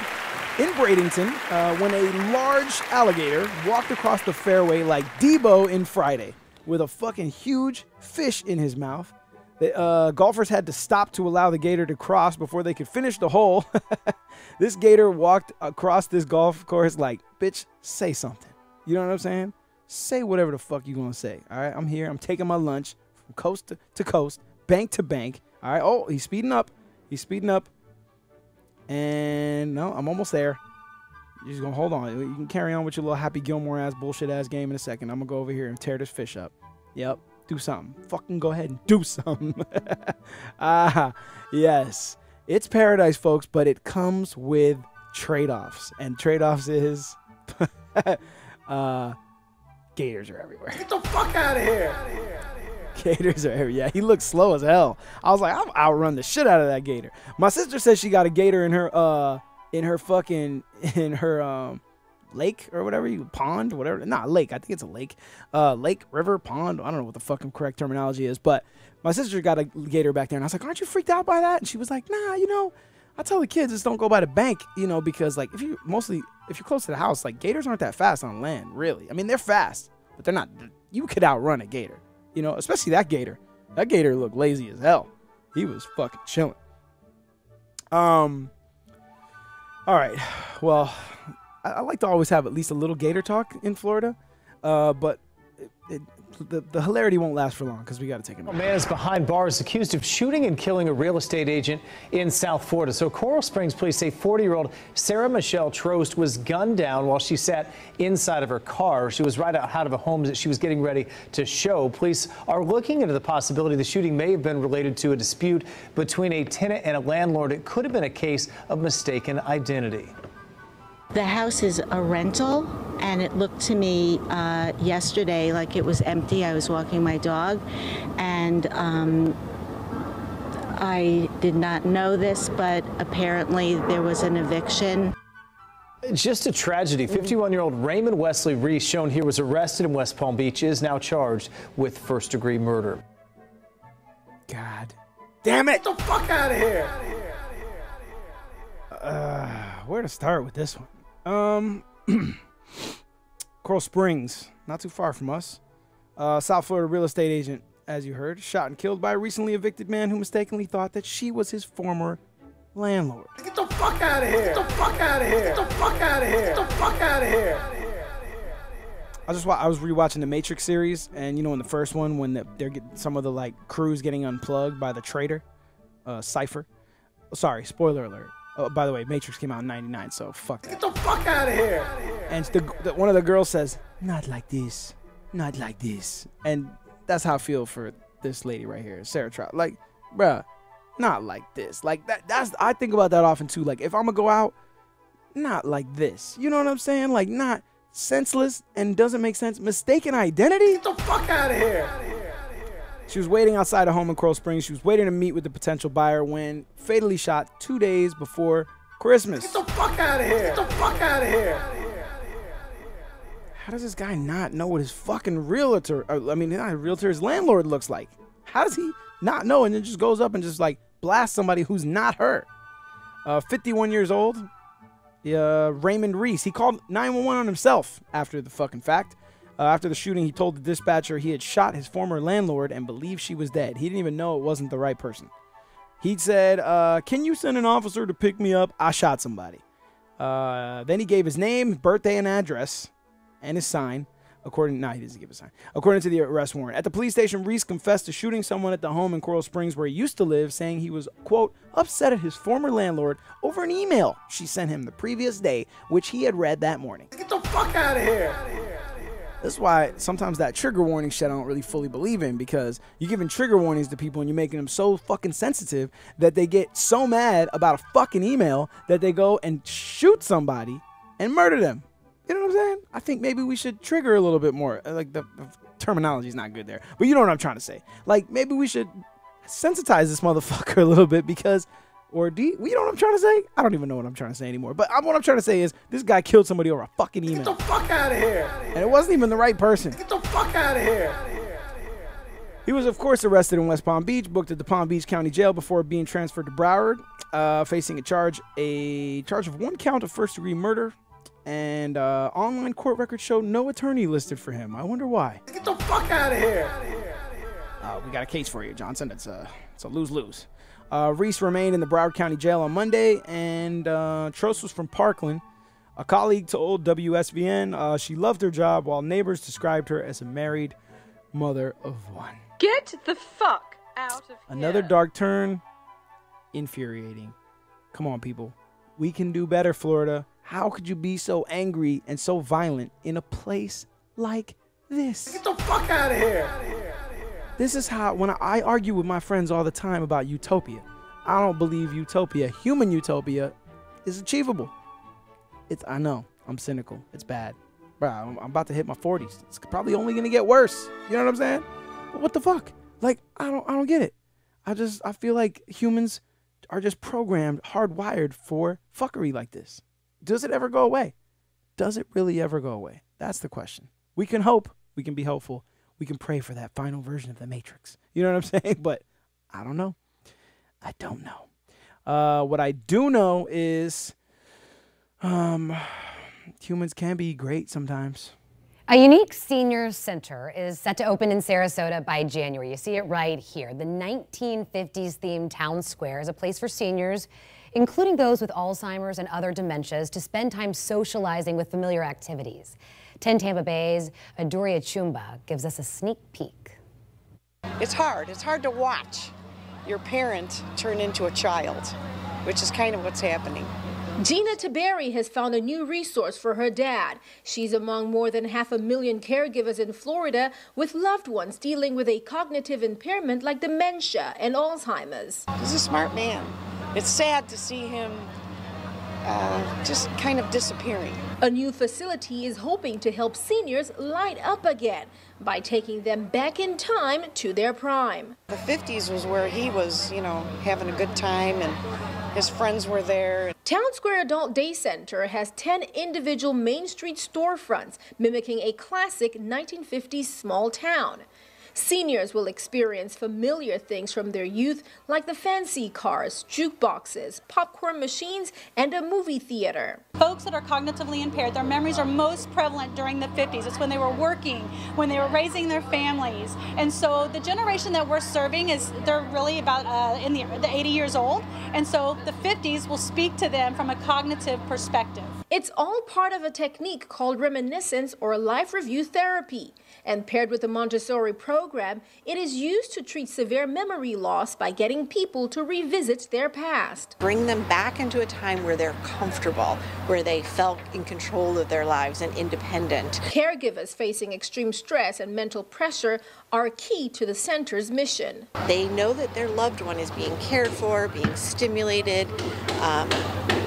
in Bradenton uh, when a large alligator walked across the fairway like Debo in Friday with a fucking huge fish in his mouth. The uh, golfers had to stop to allow the gator to cross before they could finish the hole. this gator walked across this golf course like, bitch, say something. You know what I'm saying? Say whatever the fuck you gonna say. All right, I'm here. I'm taking my lunch from coast to, coast, bank to bank. All right. Oh, he's speeding up. He's speeding up. And no, I'm almost there. You're just gonna hold on. You can carry on with your little Happy Gilmore ass bullshit ass game in a second. I'm gonna go over here and tear this fish up. Yep. Do something. Fucking go ahead and do something. ah, yes. It's paradise, folks, but it comes with trade offs. And trade offs is uh, gators are everywhere. Get the fuck out of here. Gators are everywhere. Yeah, he looks slow as hell. I was like, I'll outrun the shit out of that gator. My sister said she got a gator in her uh in her fucking in her um lake or whatever you pond whatever not lake I think it's a lake uh lake river pond I don't know what the fucking correct terminology is but my sister got a gator back there and I was like aren't you freaked out by that and she was like nah you know I tell the kids just don't go by the bank you know because like if you mostly if you're close to the house like gators aren't that fast on land really. I mean they're fast but they're not you could outrun a gator you know especially that gator. That gator looked lazy as hell. He was fucking chilling. Um all right. Well, I, I like to always have at least a little gator talk in Florida, uh, but it, it, the, the hilarity won't last for long because we got to take a A man is behind bars accused of shooting and killing a real estate agent in South Florida. So Coral Springs police say 40-year-old Sarah Michelle Trost was gunned down while she sat inside of her car. She was right out of a home that she was getting ready to show. Police are looking into the possibility the shooting may have been related to a dispute between a tenant and a landlord. It could have been a case of mistaken identity. The house is a rental, and it looked to me uh, yesterday like it was empty. I was walking my dog, and um, I did not know this, but apparently there was an eviction. Just a tragedy. 51 year old Raymond Wesley Reese, shown here, was arrested in West Palm Beach, is now charged with first degree murder. God damn it! Get the fuck out of here! Uh, where to start with this one? Um, Coral Springs, not too far from us. Uh, South Florida real estate agent, as you heard, shot and killed by a recently evicted man who mistakenly thought that she was his former landlord. Get the fuck out of here! Get the fuck out of here! Get the fuck out of here! Get the fuck out of here! I just I was rewatching the Matrix series, and you know in the first one when the, they're getting some of the like crews getting unplugged by the traitor, uh, Cypher. Sorry, spoiler alert. Oh, by the way, Matrix came out in '99, so fuck that. Get the fuck out of here! And the, the, one of the girls says, "Not like this, not like this," and that's how I feel for this lady right here, Sarah Trout. Like, bruh, not like this. Like that. That's I think about that often too. Like if I'm gonna go out, not like this. You know what I'm saying? Like not senseless and doesn't make sense. Mistaken identity. Get the fuck out of here! She was waiting outside a home in Coral Springs. She was waiting to meet with the potential buyer when fatally shot two days before Christmas. Get the fuck out of here! Get the fuck out of here! How does this guy not know what his fucking realtor, uh, I mean, not a realtor, his landlord looks like? How does he not know and then just goes up and just like blasts somebody who's not her? Uh, 51 years old, uh, Raymond Reese. He called 911 on himself after the fucking fact. Uh, after the shooting, he told the dispatcher he had shot his former landlord and believed she was dead. He didn't even know it wasn't the right person. He said, uh, Can you send an officer to pick me up? I shot somebody. Uh, then he gave his name, birthday, and address, and his sign. According, no, he doesn't give a sign. According to the arrest warrant, at the police station, Reese confessed to shooting someone at the home in Coral Springs where he used to live, saying he was quote upset at his former landlord over an email she sent him the previous day, which he had read that morning. Get the fuck out of here! That's why sometimes that trigger warning shit I don't really fully believe in because you're giving trigger warnings to people and you're making them so fucking sensitive that they get so mad about a fucking email that they go and shoot somebody and murder them. You know what I'm saying? I think maybe we should trigger a little bit more. Uh, Like the, the terminology is not good there, but you know what I'm trying to say. Like maybe we should sensitize this motherfucker a little bit because, or D. you, know what I'm trying to say? I don't even know what I'm trying to say anymore. But I'm, what I'm trying to say is this guy killed somebody over a fucking email, Get the fuck out of here! and it wasn't even the right person. Get the fuck out of here! He was, of course, arrested in West Palm Beach, booked at the Palm Beach County Jail before being transferred to Broward, uh, facing a charge a charge of one count of first degree murder. And uh, online court records show no attorney listed for him. I wonder why. Get the fuck out of here! Uh, we got a case for you, Johnson. It's a it's a lose lose. Uh, Reese remained in the Broward County Jail on Monday, and uh, Trost was from Parkland. A colleague told WSVN uh, she loved her job, while neighbors described her as a married mother of one. Get the fuck out of here. Another dark turn. Infuriating. Come on, people. We can do better, Florida. How could you be so angry and so violent in a place like this? Get the fuck out of here! This is how, when I argue with my friends all the time about utopia, I don't believe utopia, human utopia, is achievable. It's, I know, I'm cynical. It's bad. Bro, I'm, I'm about to hit my 40s. It's probably only gonna get worse. You know what I'm saying? But what the fuck? Like, I don't, I don't get it. I just, I feel like humans are just programmed, hardwired for fuckery like this. Does it ever go away? Does it really ever go away? That's the question. We can hope. We can be hopeful. We can pray for that final version of the Matrix. You know what I'm saying? But I don't know. I don't know. Uh, what I do know is um, humans can be great sometimes. A unique senior center is set to open in Sarasota by January. You see it right here. The 1950s themed town square is a place for seniors, including those with Alzheimer's and other dementias, to spend time socializing with familiar activities. 10 Tampa Bay's Aduria Chumba gives us a sneak peek. It's hard. It's hard to watch your parent turn into a child, which is kind of what's happening. Gina Taberi has found a new resource for her dad. She's among more than half a million caregivers in Florida with loved ones dealing with a cognitive impairment like dementia and Alzheimer's. He's a smart man. It's sad to see him uh, just kind of disappearing. A new facility is hoping to help seniors light up again by taking them back in time to their prime. The 50s was where he was, you know, having a good time and his friends were there. Town Square Adult Day Center has 10 individual Main Street storefronts mimicking a classic 1950s small town. Seniors will experience familiar things from their youth, like the fancy cars, jukeboxes, popcorn machines, and a movie theater. Folks that are cognitively impaired, their memories are most prevalent during the 50s. It's when they were working, when they were raising their families. And so the generation that we're serving is, they're really about uh, in the, the 80 years old. And so the 50s will speak to them from a cognitive perspective. It's all part of a technique called reminiscence or life review therapy. And paired with the Montessori program, it is used to treat severe memory loss by getting people to revisit their past. Bring them back into a time where they're comfortable, where they felt in control of their lives and independent. Caregivers facing extreme stress and mental pressure are key to the center's mission. They know that their loved one is being cared for, being stimulated, um,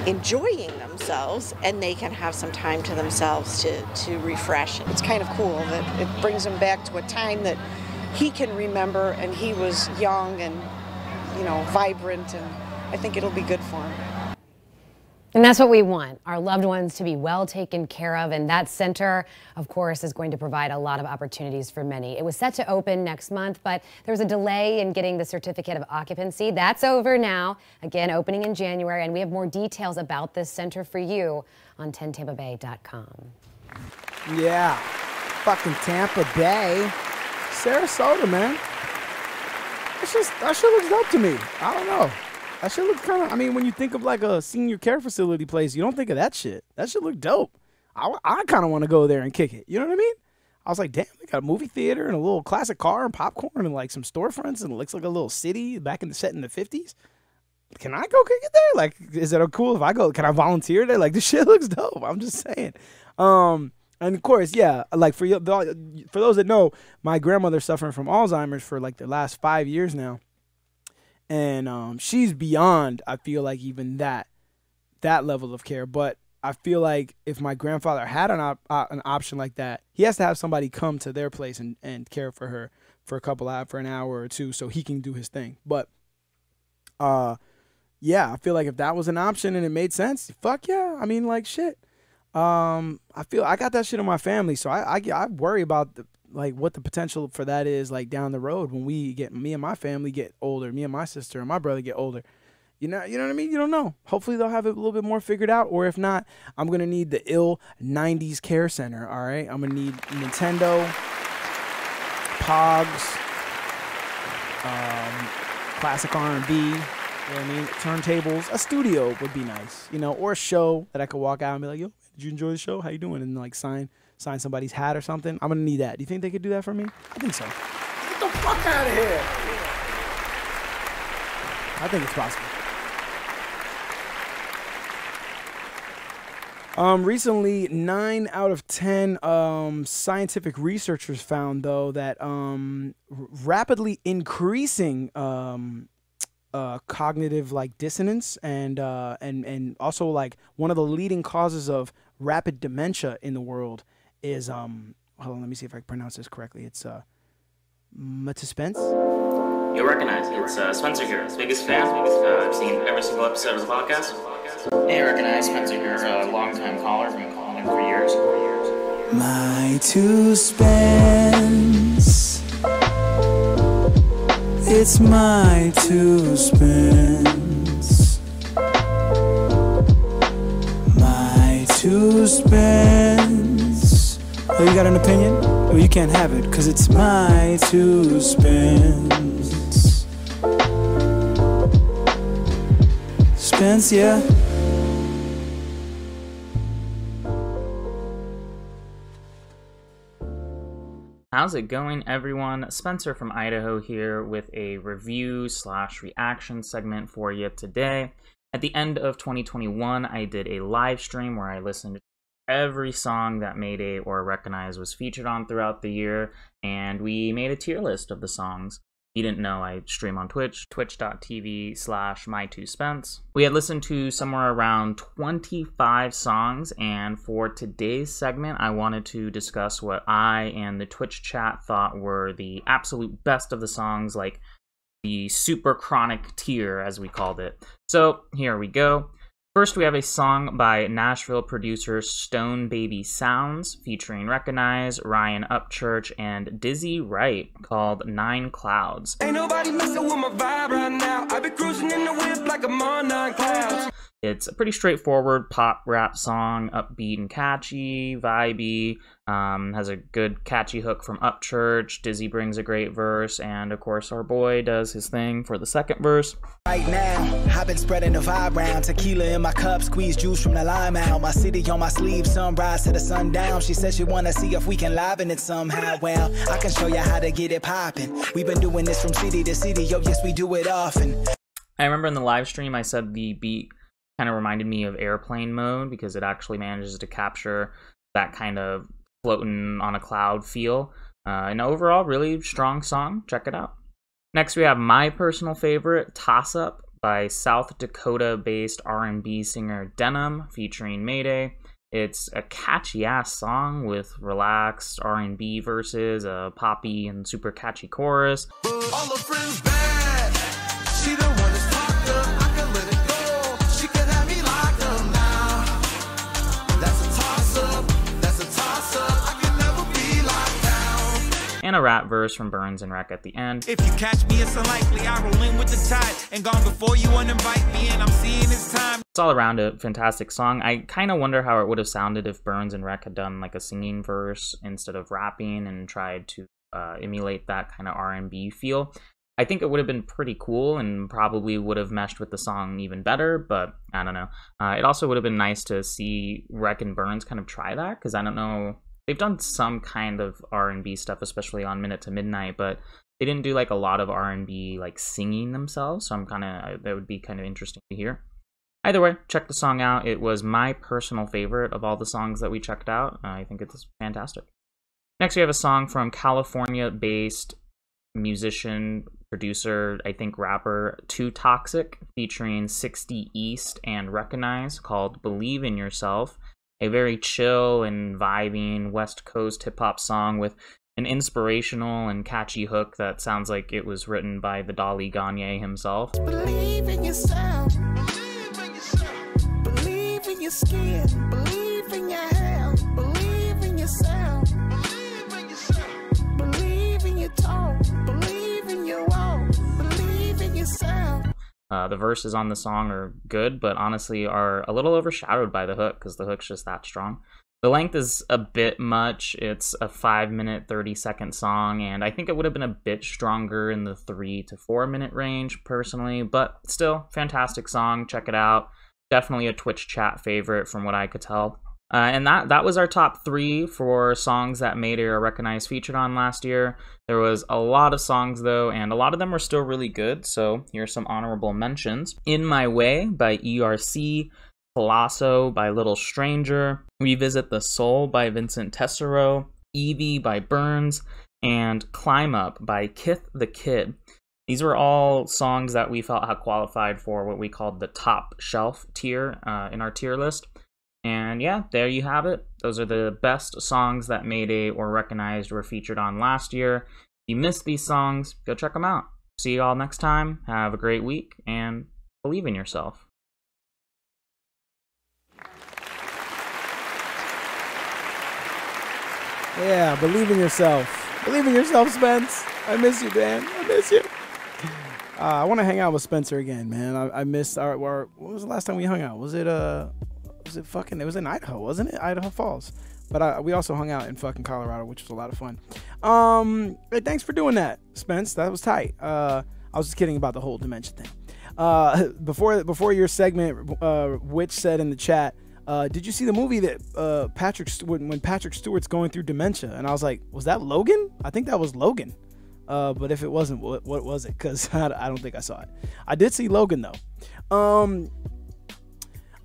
enjoying themselves, and they can have some time to themselves to, to refresh. It's kind of cool that it brings them back to a time that he can remember and he was young and, you know, vibrant, and I think it'll be good for him. And that's what we want our loved ones to be well taken care of. And that center, of course, is going to provide a lot of opportunities for many. It was set to open next month, but there was a delay in getting the certificate of occupancy. That's over now. Again, opening in January. And we have more details about this center for you on 10tampabay.com. Yeah. Fucking Tampa Bay. Sarasota, man. That's just, that shit looks dope to me. I don't know. That shit look kind of. I mean, when you think of like a senior care facility place, you don't think of that shit. That shit look dope. I, I kind of want to go there and kick it. You know what I mean? I was like, damn, they got a movie theater and a little classic car and popcorn and like some storefronts and it looks like a little city back in the set in the fifties. Can I go kick it there? Like, is it cool if I go? Can I volunteer there? Like, this shit looks dope. I'm just saying. Um, and of course, yeah, like for you, for those that know, my grandmother's suffering from Alzheimer's for like the last five years now and um, she's beyond i feel like even that that level of care. But i feel like if my grandfather had an, op- uh, an option like that he has to have somebody come to their place and, and care for her for a couple hours for an hour or two so he can do his thing. But uh yeah i feel like if that was an option and it made sense fuck yeah. I mean like shit. Um i feel i got that shit in my family so i i, I worry about the like what the potential for that is like down the road when we get me and my family get older, me and my sister and my brother get older. You know, you know what I mean? You don't know. Hopefully they'll have it a little bit more figured out, or if not, I'm gonna need the ill '90s care center. All right, I'm gonna need Nintendo, Pogs, um, classic R&B. You know what I mean? Turntables, a studio would be nice, you know, or a show that I could walk out and be like, "Yo, did you enjoy the show? How you doing?" And like sign sign somebody's hat or something. I'm gonna need that. Do you think they could do that for me? I think so. Get the fuck out of here. I think it's possible. Um, recently, nine out of ten um, scientific researchers found, though, that um, r- rapidly increasing um, uh, cognitive like dissonance and uh, and and also like one of the leading causes of rapid dementia in the world is um hold on, let me see if I can pronounce this correctly. It's uh Metaspence. You'll recognize it. It's uh, Spencer here. Biggest fan. Uh, I've seen every single episode of the podcast. Hey, Wrekonize Spencer here, a longtime caller. Been calling him for years. My two spence. It's my two spence. My two spence. Oh, you got an opinion? Well, you can't have it, because it's My two spence. Spence, yeah. How's it going, everyone? Spencer from Idaho here with a review slash reaction segment for you today. At the end of 2021, I did a live stream where I listened to every song that Mayday or Wrekonize was featured on throughout the year, and we made a tier list of the songs. you didn't know, I stream on Twitch, twitch.tv slash my two spence. We had listened to somewhere around 25 songs, and for today's segment, I wanted to discuss what I and the Twitch chat thought were the absolute best of the songs, like the super chronic tier, as we called it. So here we go. First, we have a song by Nashville producer Stone Baby Sounds featuring Wrekonize, Ryan Upchurch, and Dizzy Wright called Nine Clouds. Ain't nobody messing with my vibe right now. I be cruising in the whip like I'm on nine clouds. It's a pretty straightforward pop rap song, upbeat and catchy, vibey. Um, has a good catchy hook from Upchurch. Dizzy brings a great verse, and of course, our boy does his thing for the second verse. Right now, I've been spreading the vibe round. Tequila in my cup, squeeze juice from the lime out. My city on my sleeve, sunrise to the sundown. She said she wanna see if we can liven it somehow. Well, I can show you how to get it poppin'. We've been doing this from city to city, yo, yes, we do it often. I remember in the live stream, I said the beat kind of reminded me of airplane mode because it actually manages to capture that kind of floating on a cloud feel. Uh, and overall, really strong song. Check it out. Next, we have my personal favorite, "Toss Up" by South Dakota-based R&B singer Denim, featuring Mayday. It's a catchy ass song with relaxed R&B verses, a poppy and super catchy chorus. All her friends bad. She the one that's fucked and a rap verse from Bernz and Wrek at the end. If you catch me, it's unlikely I roll in with the tide and gone before you uninvite me, and I'm seeing it's time. It's all around a fantastic song. I kind of wonder how it would have sounded if Bernz and Wrek had done like a singing verse instead of rapping and tried to uh, emulate that kind of R&B feel. I think it would have been pretty cool and probably would have meshed with the song even better, but I don't know. Uh, it also would have been nice to see Wrek and Bernz kind of try that because I don't know. They've done some kind of R&B stuff, especially on Minute to Midnight, but they didn't do like a lot of R&B like singing themselves. So I'm kind of uh, that would be kind of interesting to hear. Either way, check the song out. It was my personal favorite of all the songs that we checked out. Uh, I think it's fantastic. Next, we have a song from California based musician, producer, I think rapper Too Toxic, featuring 60 East and Wrekonize, called Believe in Yourself. A very chill and vibing West Coast hip hop song with an inspirational and catchy hook that sounds like it was written by the Dalai Gagne himself. Believe in yourself. Believe in your skin. Believe Uh, the verses on the song are good, but honestly are a little overshadowed by the hook because the hook's just that strong. The length is a bit much. It's a 5 minute, 30 second song, and I think it would have been a bit stronger in the 3 to 4 minute range personally, but still, fantastic song. Check it out. Definitely a Twitch chat favorite from what I could tell. Uh, and that that was our top three for songs that Mayday or Wrekonize featured on last year. There was a lot of songs though, and a lot of them were still really good. So here's some honorable mentions: "In My Way" by ERC, "Colosso" by Little Stranger, "Revisit the Soul" by Vincent Tessero, "Evie" by Bernz, and "Climb Up" by Kith the Kid. These were all songs that we felt had qualified for what we called the top shelf tier uh, in our tier list. And yeah, there you have it. Those are the best songs that Mayday or Recognized were featured on last year. If you missed these songs, go check them out. See you all next time. Have a great week and believe in yourself. Yeah, believe in yourself. Believe in yourself, Spence. I miss you, Dan. I miss you. Uh, I want to hang out with Spencer again, man. I, I missed our, our. What was the last time we hung out? Was it uh? Was it fucking? It was in Idaho, wasn't it? Idaho Falls. But I, we also hung out in fucking Colorado, which was a lot of fun. Um, hey, thanks for doing that, Spence. That was tight. Uh, I was just kidding about the whole dementia thing. Uh, before before your segment, uh, Witch said in the chat, uh, did you see the movie that uh, Patrick when Patrick Stewart's going through dementia? And I was like, was that Logan? I think that was Logan. Uh, but if it wasn't, what, what was it? Because I, I don't think I saw it. I did see Logan though. Um,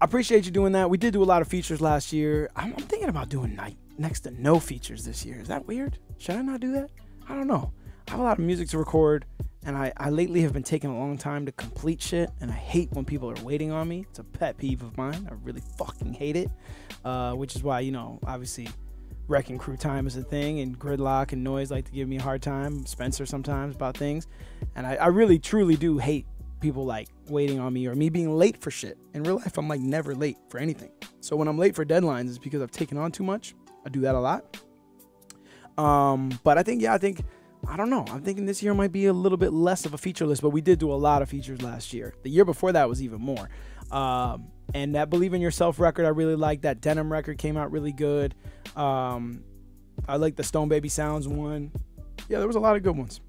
I appreciate you doing that. We did do a lot of features last year. I'm, I'm thinking about doing night next to no features this year. Is that weird? Should I not do that? I don't know. I have a lot of music to record, and I, I lately have been taking a long time to complete shit, and I hate when people are waiting on me. It's a pet peeve of mine. I really fucking hate it, uh, which is why you know obviously wrecking crew time is a thing, and gridlock and noise like to give me a hard time. Spencer sometimes about things, and I, I really truly do hate people like waiting on me or me being late for shit. In real life, I'm like never late for anything. So when I'm late for deadlines, it's because I've taken on too much. I do that a lot. Um, but I think yeah, I think I don't know. I'm thinking this year might be a little bit less of a feature list, but we did do a lot of features last year. The year before that was even more. Um, and that Believe in Yourself record, I really like. That Denim record came out really good. Um, I like the Stone Baby Sounds one. Yeah, there was a lot of good ones.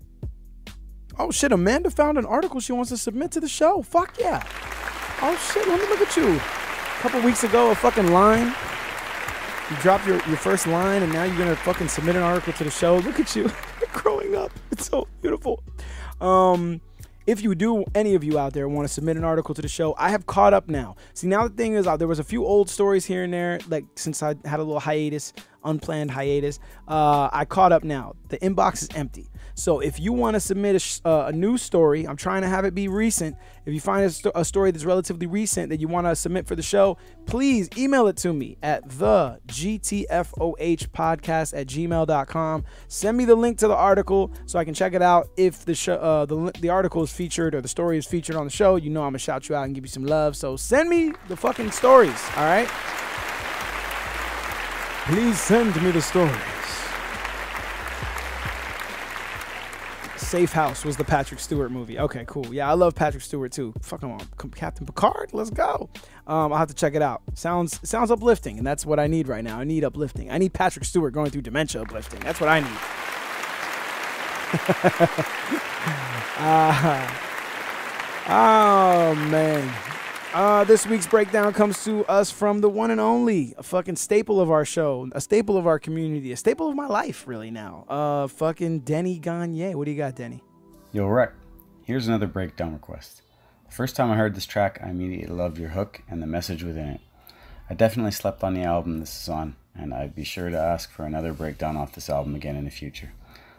Oh shit, Amanda found an article she wants to submit to the show. Fuck yeah. Oh shit, let me look at you. A couple weeks ago, a fucking line. You dropped your, your first line and now you're gonna fucking submit an article to the show. Look at you growing up. It's so beautiful. Um if you do, any of you out there want to submit an article to the show, I have caught up now. See, now the thing is, uh, there was a few old stories here and there, like since I had a little hiatus, unplanned hiatus. Uh, I caught up now. The inbox is empty. So if you want to submit a, uh, a news story, I'm trying to have it be recent. If you find a, sto- a story that's relatively recent that you want to submit for the show, please email it to me at the GTFOH podcast at gmail.com. Send me the link to the article so I can check it out. If the uh, the, the article is featured or the story is featured on the show, you know I'm going to shout you out and give you some love. So send me the fucking stories, all right? Please send me the stories. Safe House was the Patrick Stewart movie. Okay, cool. Yeah, I love Patrick Stewart too. Fuck him on Captain Picard. Let's go. Um, I'll have to check it out. Sounds sounds uplifting, and that's what I need right now. I need uplifting. I need Patrick Stewart going through dementia uplifting. That's what I need. uh, oh man. Uh, this week's breakdown comes to us from the one and only, a fucking staple of our show, a staple of our community, a staple of my life, really now. Uh, fucking Denny Gagne. What do you got, Denny? Yo, Wrek, here's another breakdown request. The first time I heard this track, I immediately loved your hook and the message within it. I definitely slept on the album this is on, and I'd be sure to ask for another breakdown off this album again in the future.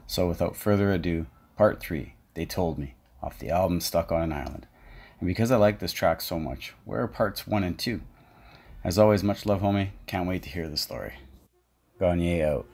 So without further ado, part 3, They Told Me, off the album Stuck on an Island. And because I like this track so much, where are parts 1 and 2? As always, much love, homie. Can't wait to hear the story. Gagne out.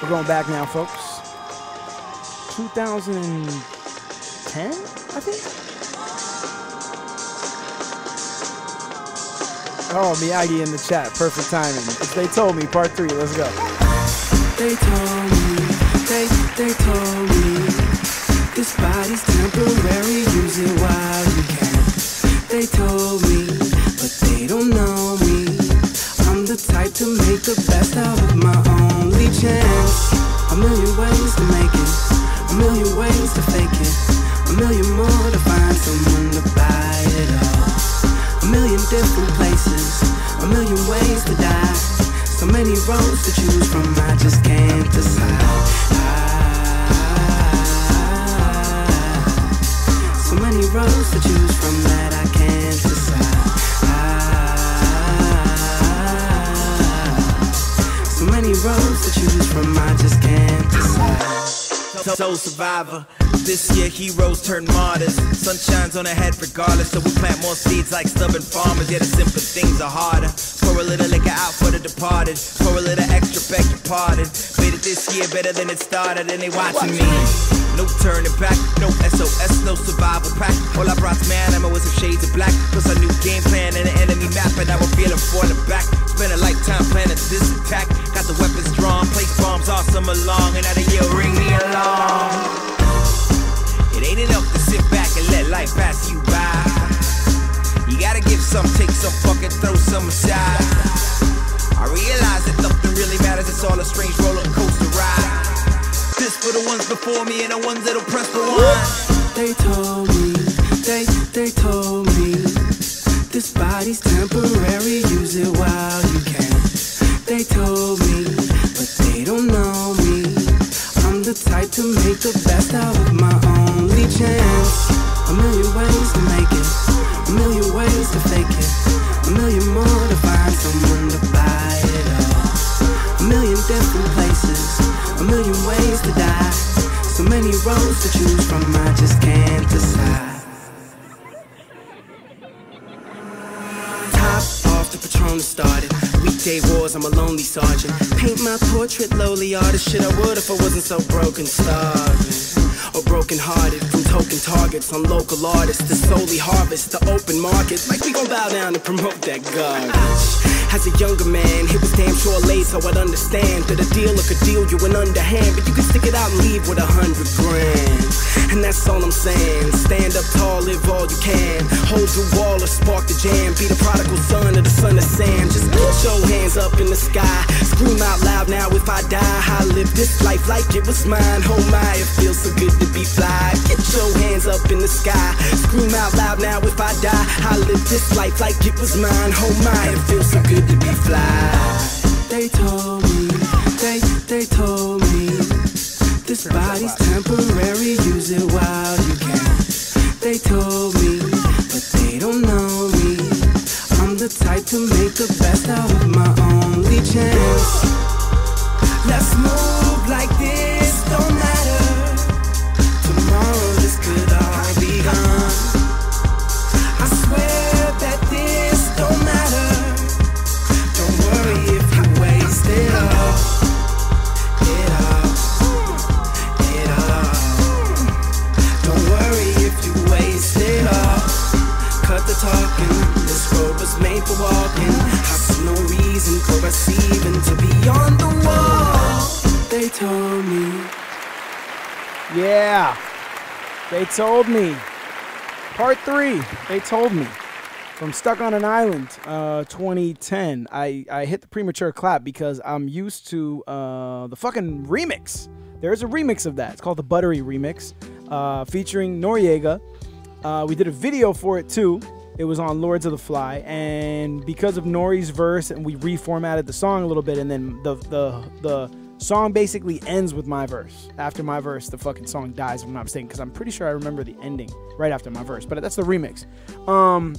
We're going back now, folks. 2010, I think. Oh, Miyagi in the chat. Perfect timing. If they told me, part three. Let's go. They told me, they, they told me This body's temporary, use it while you can They told me, but they don't know me I'm the type to make the best out of my only chance A million ways to make it A million ways to fake it different places A million ways to die so many roads to choose from, I just can't decide. So many roads to choose from that I can't decide. So many roads to choose from, I just can't decide. Soul survivor. This year heroes turn martyrs. Sun shines on our head regardless, so we plant more seeds like stubborn farmers. Yeah, the simple things are harder. Pour a little liquor out for the departed. Pour a little extra, beg your pardon. Made it this year better than it started, and they watching me. No turning back, no SOS, no survival pack. All I brought to man, ammo was some shades of black. Plus a new game plan and an enemy map, and I will feel it falling back. Spend a lifetime planning this attack. Got the weapons drawn, place bombs all summer long, and now the year ring me along. Ain't enough to sit back and let life pass you by. You gotta give some, take some, fucking throw some aside. I realize that nothing really matters, it's all a strange roller coaster ride. This for the ones before me and the ones that'll press the rewind. They told me, they, they told me This body's temporary, use it while you can They told me, but they don't know the type to make the best out of my only chance. A million ways to make it, a million ways to fake it, a million more to find someone to buy it all. A million different places, a million ways to die. So many roads to choose from, I just can't decide. Top off the Patronus started. Wars, I'm a lonely sergeant. Paint my portrait lowly artist. Shit, I would if I wasn't so broken, starving. Or broken hearted from token targets on local artists to solely harvest the open market. Like we gon' bow down and promote that garbage. As a younger man, it was damn sure late, so I'd understand that a dealer could deal you an underhand, but you could stick it out and leave with a hundred grand. And that's all I'm saying. Stand up tall, live all you can. Hold the wall or spark the jam. Be the prodigal son of the son of Sam. Just put your hands up in the sky. Scream out loud now if I die. I live this life like it was mine. Oh my, it feels so good to be fly. Get your hands up in the sky. Scream out loud now if I die. I live this life like it was mine. Oh my, it feels so good to be fly. They told me, they, they told me. This body's temporary, use it while you can. They told me, but they don't know me. I'm the type to make the best out of my only chance. Let's move like this, don't matter. Talking. This road was made for walking. No reason for to be on the wall. They told me. Yeah. They told me. Part three. They told me. From Stuck on an Island, uh, 2010. I, I hit the premature clap because I'm used to uh, the fucking remix. There's a remix of that. It's called the Buttery Remix, uh, featuring Noreaga. Uh, we did a video for it too. It was on Lords of the Fly, and because of Nori's verse, and we reformatted the song a little bit, and then the the the song basically ends with my verse. After my verse, the fucking song dies. If I'm not mistaken, because I'm pretty sure I remember the ending right after my verse. But that's the remix. Um,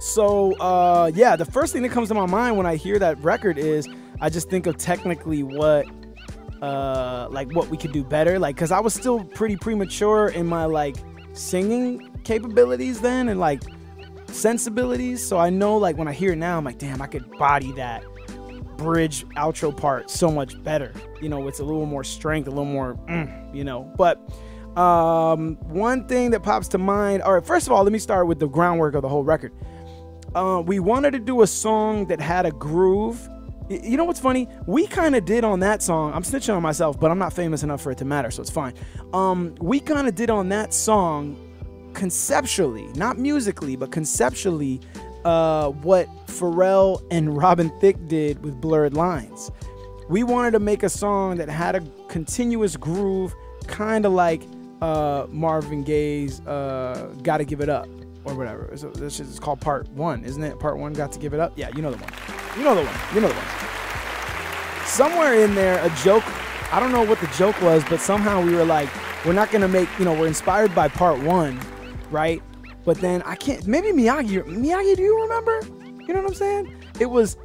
so uh, yeah, the first thing that comes to my mind when I hear that record is I just think of technically what uh like what we could do better like because i was still pretty premature in my like singing capabilities then and like sensibilities so i know like when i hear it now i'm like damn i could body that bridge outro part so much better you know it's a little more strength a little more mm, you know but um one thing that pops to mind all right first of all let me start with the groundwork of the whole record uh, we wanted to do a song that had a groove You know what's funny? We kind of did on that song. I'm snitching on myself, but I'm not famous enough for it to matter, so it's fine. Um, we kind of did on that song conceptually, not musically, but conceptually, uh, what Pharrell and Robin Thicke did with Blurred Lines. We wanted to make a song that had a continuous groove, kind of like uh, Marvin Gaye's uh, "Gotta Give It Up" or whatever. So this is called Part One, isn't it? Part One, "Got to Give It Up." Yeah, you know the one. You know the one. You know the one. Somewhere in there, a joke. I don't know what the joke was, but somehow we were like, we're not gonna make. You know, we're inspired by Part One, right? But then I can't. Maybe Miyagi. Miyagi, do you remember? You know what I'm saying? It was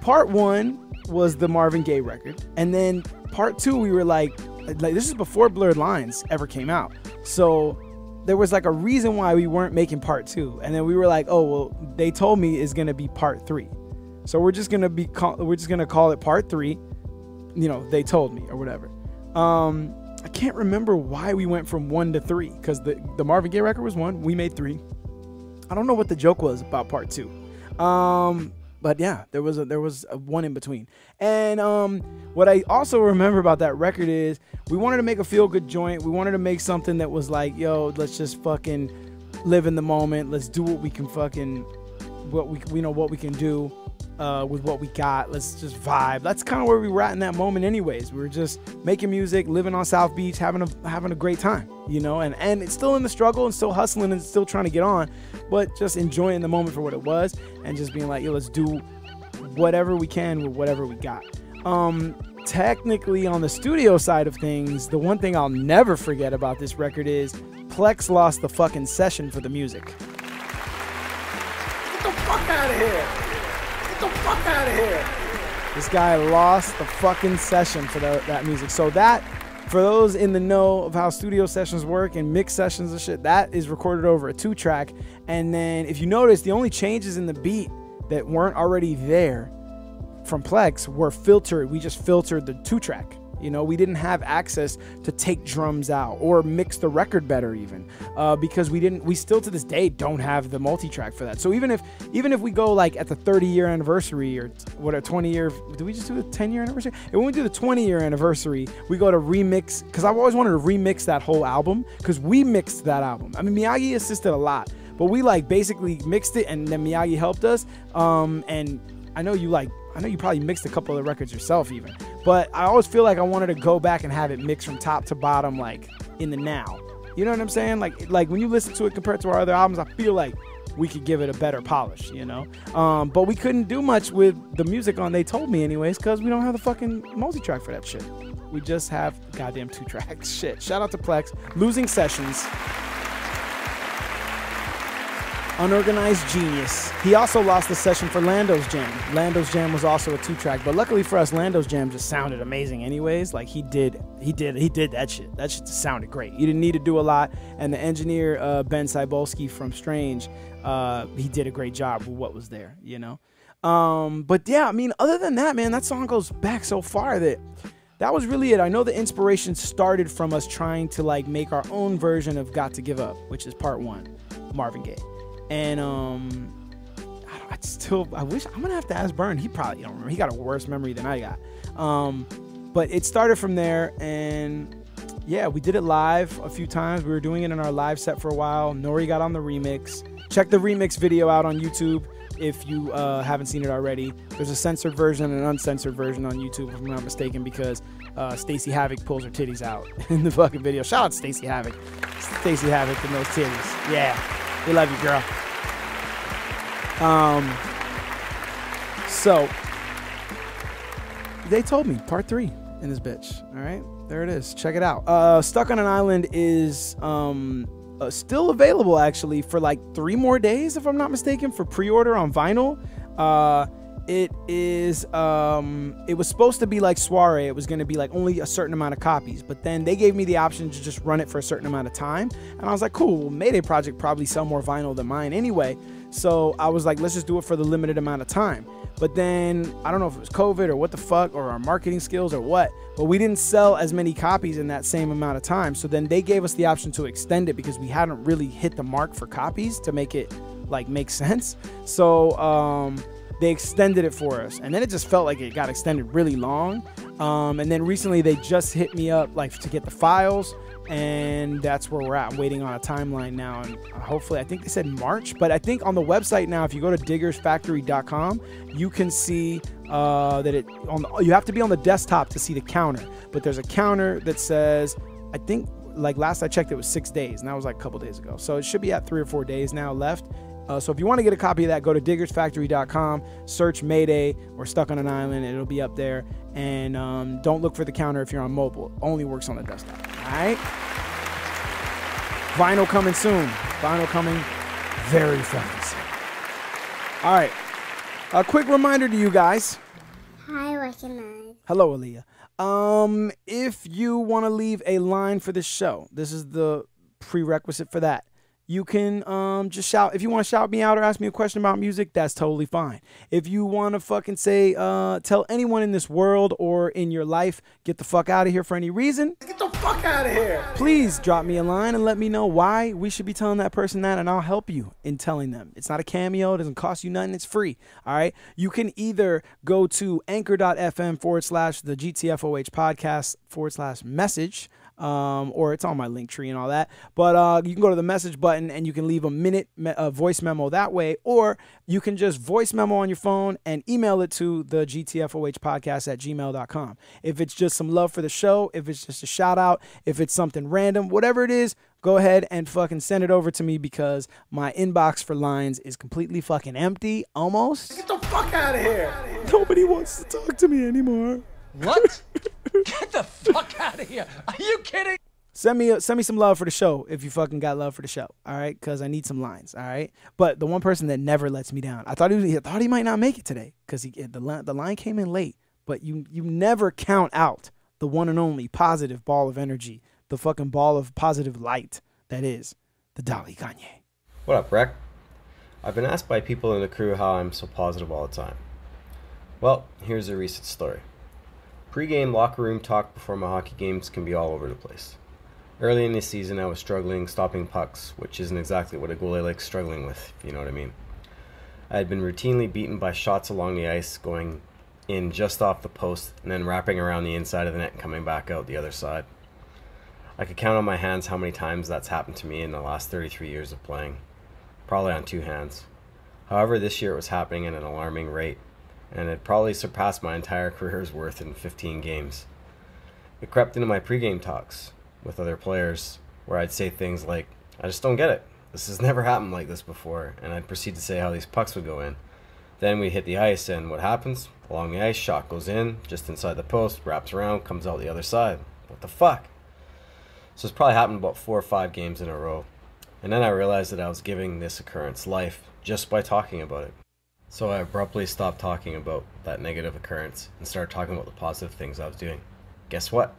Part One was the Marvin Gaye record, and then Part Two we were like, like this is before Blurred Lines ever came out, so there was like a reason why we weren't making Part Two, and then we were like, oh well, they told me is gonna be Part Three, so we're just gonna be call, we're just gonna call it Part Three. You know, they told me or whatever. Um, I can't remember why we went from one to three because the the Marvin Gaye record was one, we made three. I don't know what the joke was about Part Two. Um, but yeah, there was a there was one in between. And um, what I also remember about that record is we wanted to make a feel good joint. We wanted to make something that was like, yo, let's just fucking live in the moment. Let's do what we can fucking what we we know what we can do uh, with what we got. Let's just vibe. That's kind of where we were at in that moment, anyways. We were just making music, living on South Beach, having a having a great time, you know. And and it's still in the struggle and still hustling and still trying to get on, but just enjoying the moment for what it was and just being like, yo, let's do whatever we can with whatever we got. Um, technically on the studio side of things, the one thing I'll never forget about this record is Plex lost the fucking session for the music. Get the fuck out of here. Out of here. This guy lost the fucking session for the, that music. So that, for those in the know of how studio sessions work and mix sessions and shit, that is recorded over a two track. And then if you notice, the only changes in the beat that weren't already there from Plex were filtered. We just filtered the two track. You know, we didn't have access to take drums out or mix the record better, even uh, because we didn't. We still to this day don't have the multi-track for that. So even if even if we go like at the 30 year anniversary or what a 20 year, do we just do the 10 year anniversary? And when we do the 20 year anniversary, we go to remix because I've always wanted to remix that whole album because we mixed that album. I mean, Miyagi assisted a lot, but we like basically mixed it and then Miyagi helped us. Um, and I know you like I know you probably mixed a couple of the records yourself even, but I always feel like I wanted to go back and have it mixed from top to bottom, like in the now. You know what I'm saying? Like like when you listen to it compared to our other albums, I feel like we could give it a better polish, you know. Um, but we couldn't do much with the music on. They told me anyways, because we don't have the fucking multi-track for that shit. We just have goddamn two tracks. Shit. Shout out to Plex. Losing sessions. Unorganized genius. He also lost the session for Lando's Jam. Lando's Jam was also a two track, but luckily for us, Lando's Jam just sounded amazing anyways. Like he did, he did, he did that shit. That shit just sounded great. You didn't need to do a lot. And the engineer, uh, Ben Cybulsky from Strange, uh, he did a great job with what was there, you know? Um, but yeah, I mean, other than that, man, that song goes back so far that that was really it. I know the inspiration started from us trying to like make our own version of Got to Give Up, which is part one, Marvin Gaye. And um I, I still I wish I'm gonna have to ask Bernz. He probably don't remember. He got a worse memory than I got. Um, but it started from there and yeah, we did it live a few times. We were doing it in our live set for a while. Nori got on the remix. Check the remix video out on YouTube if you uh, haven't seen it already. There's a censored version and an uncensored version on YouTube, if I'm not mistaken, because uh, Stacy Havoc pulls her titties out in the fucking video. Shout out Stacy Havoc. Stacy Havoc and those titties. Yeah, we love you, girl. Um, so they told me part three in this bitch. All right, there it is. Check it out. Uh, Stuck on an Island is um uh, still available actually for like three more days, if I'm not mistaken, for pre-order on vinyl. Uh, it is um it was supposed to be like soiree it was going to be like only a certain amount of copies but then they gave me the option to just run it for a certain amount of time and i was like cool well, mayday project probably sell more vinyl than mine anyway so i was like let's just do it for the limited amount of time. But then i don't know if it was covid or what the fuck or our marketing skills or what but we didn't sell as many copies in that same amount of time. So then they gave us the option to extend it because we hadn't really hit the mark for copies to make it like make sense. So um they extended it for us. And then it just felt like it got extended really long. Um, and then recently they just hit me up like to get the files and that's where we're at. Waiting on a timeline now. And hopefully i think they said march but i think on the website now if you go to diggersfactory.com you can see uh, that it on the, you have to be on the desktop to see the counter but there's a counter that says i think like last i checked it was six days and that was like a couple days ago. So it should be at three or four days now left uh, so if you want to get a copy of that, go to diggersfactory.com, search Mayday or Stuck on an Island, it'll be up there. And um, don't look for the counter if you're on mobile. Only works on the desktop. All right. Vinyl coming soon. Vinyl coming very fast. All right. A quick reminder to you guys. Hi, Wrekonize. Hello, Aaliyah. Um, if you want to leave a line for this show, this is the prerequisite for that. You can um just shout if you want to shout me out or ask me a question about music, that's totally fine. If you want to fucking say uh tell anyone in this world or in your life get the fuck out of here for any reason, Get the fuck out of here. please drop me a line and let me know why we should be telling that person that and I'll help you in telling them. It's not a cameo, it doesn't cost you nothing, it's free. All right. You can either go to anchor.fm forward slash the GTFOH podcast forward slash message. Um, or it's on my link tree and all that. But uh, you can go to the message button and you can leave a minute me- uh, voice memo that way, or you can just voice memo on your phone and email it to the GTFOH podcast at gmail.com. If it's just some love for the show, if it's just a shout out, if it's something random, whatever it is, go ahead and fucking send it over to me because my inbox for lines is completely fucking empty almost. Get the fuck out of here. Nobody wants to talk to me anymore. What? Get the fuck out of here. Are you kidding? Send me send me some love for the show if you fucking got love for the show. All right, because I need some lines. All right, but the one person that never lets me down, I thought he was, I thought he might not make it today because he eh, the line, the line came in late. But you you never count out the one and only positive ball of energy, the fucking ball of positive light that is the Dalai Gagne. What up, Wrek? I've been asked by people in the crew how I'm so positive all the time. Well, here's a recent story. Pre-game locker room talk before my hockey games can be all over the place. Early in the season, I was struggling stopping pucks, which isn't exactly what a goalie likes struggling with, if you know what I mean. I had been routinely beaten by shots along the ice, going in just off the post and then wrapping around the inside of the net and coming back out the other side. I could count on my hands how many times that's happened to me in the last 33 years of playing. Probably on two hands. However, this year it was happening at an alarming rate, and it probably surpassed my entire career's worth in 15 games. It crept into my pregame talks with other players where I'd say things like, I just don't get it. This has never happened like this before, and I'd proceed to say how these pucks would go in. Then we hit the ice, and what happens? Along the ice, shot goes in, just inside the post, wraps around, comes out the other side. What the fuck? So it's probably happened about four or five games in a row. And then I realized that I was giving this occurrence life just by talking about it. So I abruptly stopped talking about that negative occurrence and started talking about the positive things I was doing. Guess what?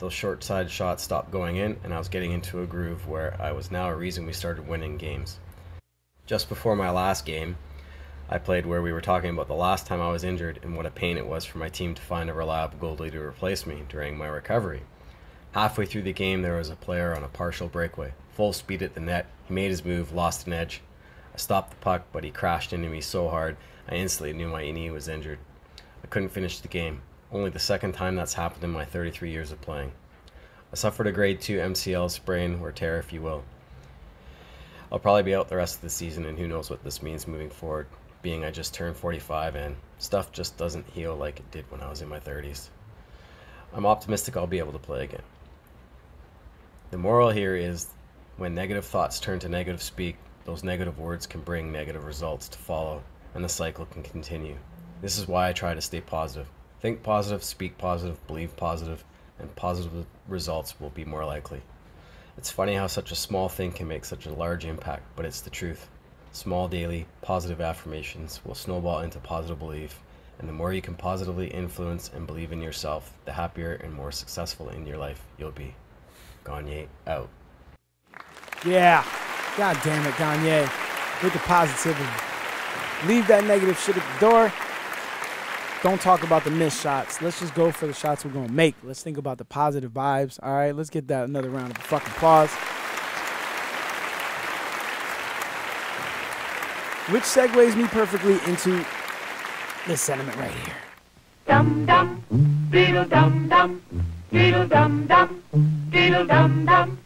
Those short side shots stopped going in, and I was getting into a groove where I was now a reason we started winning games. Just before my last game, I played where we were talking about the last time I was injured and what a pain it was for my team to find a reliable goalie to replace me during my recovery. Halfway through the game, there was a player on a partial breakaway, full speed at the net. He made his move, lost an edge. I stopped the puck, but he crashed into me so hard I instantly knew my knee was injured. I couldn't finish the game. Only the second time that's happened in my 33 years of playing. I suffered a grade 2 MCL sprain, or tear if you will. I'll probably be out the rest of the season, and who knows what this means moving forward, being I just turned 45 and stuff just doesn't heal like it did when I was in my 30s. I'm optimistic I'll be able to play again. The moral here is when negative thoughts turn to negative speak, those negative words can bring negative results to follow, and the cycle can continue. This is why I try to stay positive. Think positive, speak positive, believe positive, and positive results will be more likely. It's funny how such a small thing can make such a large impact, but it's the truth. Small daily positive affirmations will snowball into positive belief, and the more you can positively influence and believe in yourself, the happier and more successful in your life you'll be. Gagne out. Yeah. God damn it, Gagne. With the positivity. Leave that negative shit at the door. Don't talk about the missed shots. Let's just go for the shots we're going to make. Let's think about the positive vibes. All right, let's get that another round of fucking applause. Which segues me perfectly into this sentiment right here. Dum dum, diddle dum dum, diddle dum dum, diddle dum dum.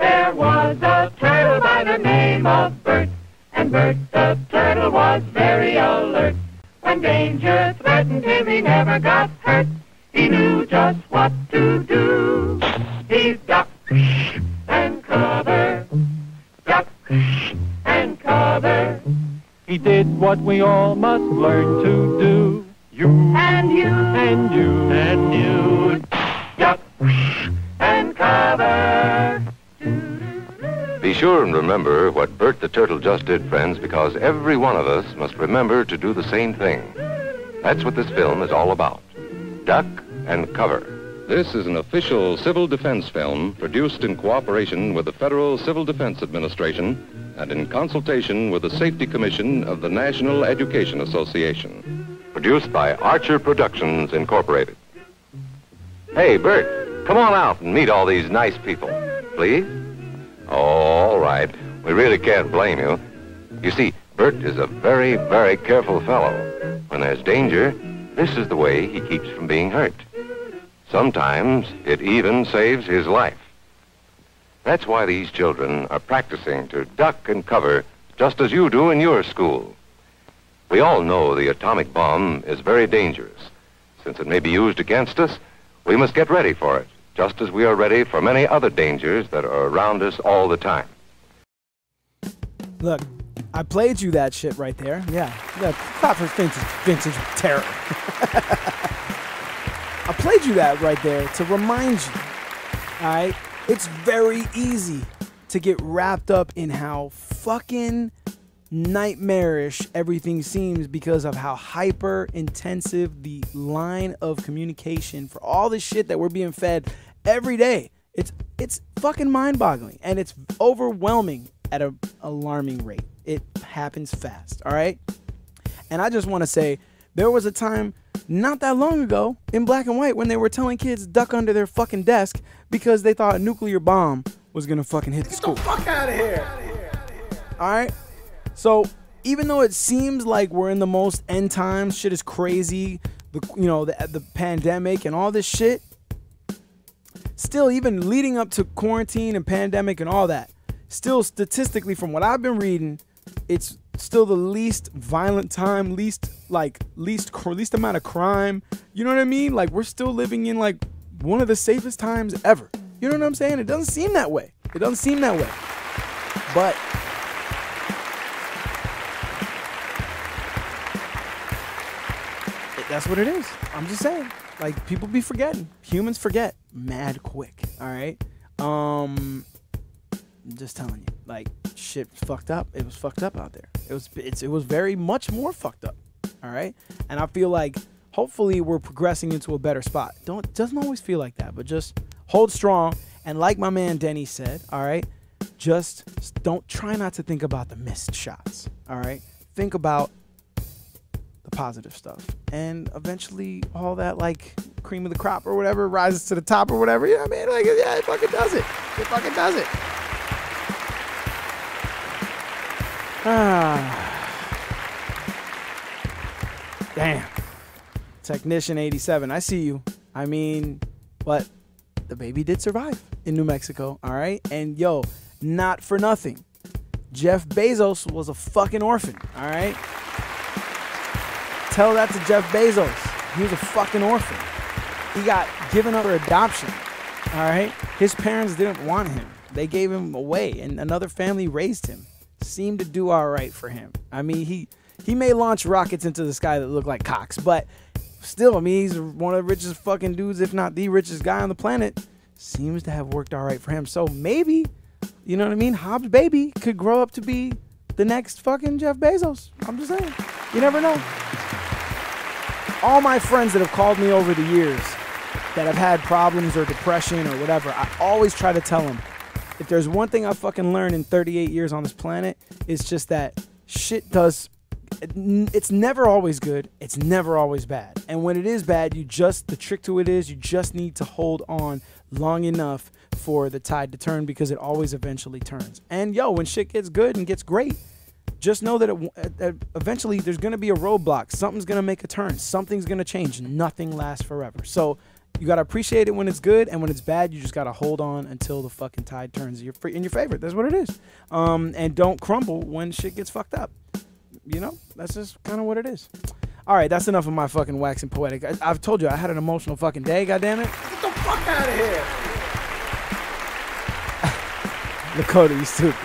There was a turtle by the name of Bert, and Bert the turtle was very alert. When danger threatened him, he never got hurt. He knew just what to do. He ducked and cover, ducked and cover. He did what we all must learn to do. You and you and you and you duck and cover. Sure and remember what Bert the Turtle just did, friends, because every one of us must remember to do the same thing. That's what this film is all about. Duck and cover. This is an official civil defense film produced in cooperation with the Federal Civil Defense Administration and in consultation with the Safety Commission of the National Education Association. Produced by Archer Productions Incorporated. Hey, Bert, come on out and meet all these nice people. Please? Oh, all right. We really can't blame you. You see, Bert is a very, very careful fellow. When there's danger, this is the way he keeps from being hurt. Sometimes it even saves his life. That's why these children are practicing to duck and cover just as you do in your school. We all know the atomic bomb is very dangerous. Since it may be used against us, we must get ready for it, just as we are ready for many other dangers that are around us all the time. Look, I played you that shit right there. Yeah. Yeah. For vintage, vintage terror. I played you that right there to remind you. All right, it's very easy to get wrapped up in how fucking nightmarish everything seems because of how hyper intensive the line of communication for all this shit that we're being fed every day. It's it's fucking mind-boggling and it's overwhelming at an alarming rate. It happens fast, all right? And I just want to say there was a time not that long ago in black and white when they were telling kids duck under their fucking desk because they thought a nuclear bomb was gonna fucking hit the school. The Fuck out of here. All right. So even though it seems like we're in the most end times, shit is crazy. The you know the the pandemic and all this shit. Still, even leading up to quarantine and pandemic and all that, still statistically from what I've been reading, it's still the least violent time, least like least least amount of crime. You know what I mean? Like we're still living in like one of the safest times ever. You know what I'm saying? It doesn't seem that way. It doesn't seem that way. But that's what it is. I'm just saying. Like people be forgetting. Humans forget mad quick. All right. Um, I'm just telling you. Like shit fucked up. It was fucked up out there. It was. It's. It was very much more fucked up. All right. And I feel like hopefully we're progressing into a better spot. Don't doesn't always feel like that, but just hold strong. And like my man Denny said, all right, just don't try not to think about the missed shots. All right. Think about the positive stuff. And eventually all that like cream of the crop or whatever rises to the top or whatever. You know what I mean? Like yeah, it fucking does it. It fucking does it. Ah. Damn. Technician 87. I see you. I mean, but the baby did survive in New Mexico, all right? And yo, not for nothing. Jeff Bezos was a fucking orphan, all right? Tell that to Jeff Bezos. He was a fucking orphan. He got given up for adoption. All right? His parents didn't want him. They gave him away and another family raised him. Seemed to do all right for him. I mean, he he may launch rockets into the sky that look like cocks, but still, I mean, he's one of the richest fucking dudes, if not the richest guy on the planet. Seems to have worked all right for him. So maybe, you know what I mean? Hobbs baby could grow up to be the next fucking Jeff Bezos. I'm just saying. You never know all my friends that have called me over the years that have had problems or depression or whatever, I always try to tell them if there's one thing I fucking learned in 38 years on this planet, it's just that shit does. It's never always good. It's never always bad. And when it is bad, you just, the trick to it is you just need to hold on long enough for the tide to turn because it always eventually turns. And yo, when shit gets good and gets great, just know that it, eventually there's going to be a roadblock. Something's going to make a turn. Something's going to change. Nothing lasts forever. So you got to appreciate it when it's good, and when it's bad, you just got to hold on until the fucking tide turns in your, in your favor. That's what it is. Um, and don't crumble when shit gets fucked up. You know, that's just kind of what it is. All right, that's enough of my fucking waxing poetic. I, have told you I had an emotional fucking day. God damn it. Get the fuck out of here. Lakota, you stupid.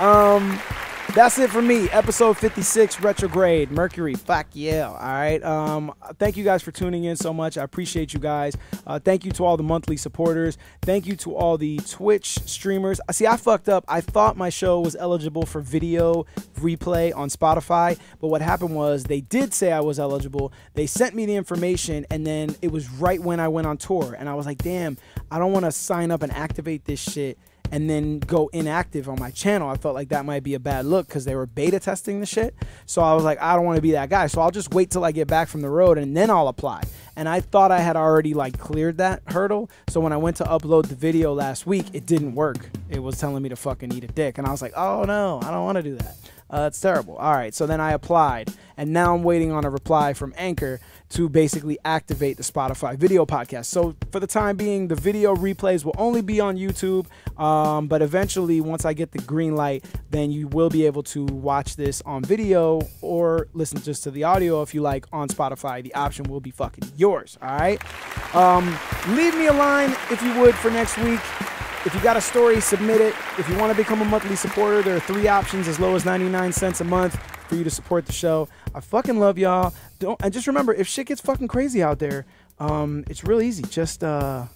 Um, that's it for me. Episode 56, retrograde, Mercury. Fuck yeah. All right. Um, thank you guys for tuning in so much. I appreciate you guys. Uh, thank you to all the monthly supporters. Thank you to all the Twitch streamers. I see, I fucked up. I thought my show was eligible for video replay on Spotify, but what happened was they did say I was eligible. They sent me the information, and then it was right when I went on tour, and I was like, damn, I don't want to sign up and activate this shit and then go inactive on my channel. I felt like that might be a bad look because they were beta testing the shit. So I was like, I don't want to be that guy. So I'll just wait till I get back from the road and then I'll apply. And I thought I had already like cleared that hurdle. So when I went to upload the video last week, it didn't work. It was telling me to fucking eat a dick. And I was like, oh no, I don't want to do that. Uh, it's terrible. All right. So then I applied and now I'm waiting on a reply from Anchor to basically activate the Spotify video podcast. So for the time being, the video replays will only be on YouTube, um, but eventually, once I get the green light, then you will be able to watch this on video or listen just to the audio if you like on Spotify. The option will be fucking yours. All right. Um, leave me a line if you would for next week. If you got a story, submit it. If you want to become a monthly supporter, there are three options as low as 99 cents a month for you to support the show. I fucking love y'all. Don't and just remember if shit gets fucking crazy out there, Um, it's real easy. Just uh,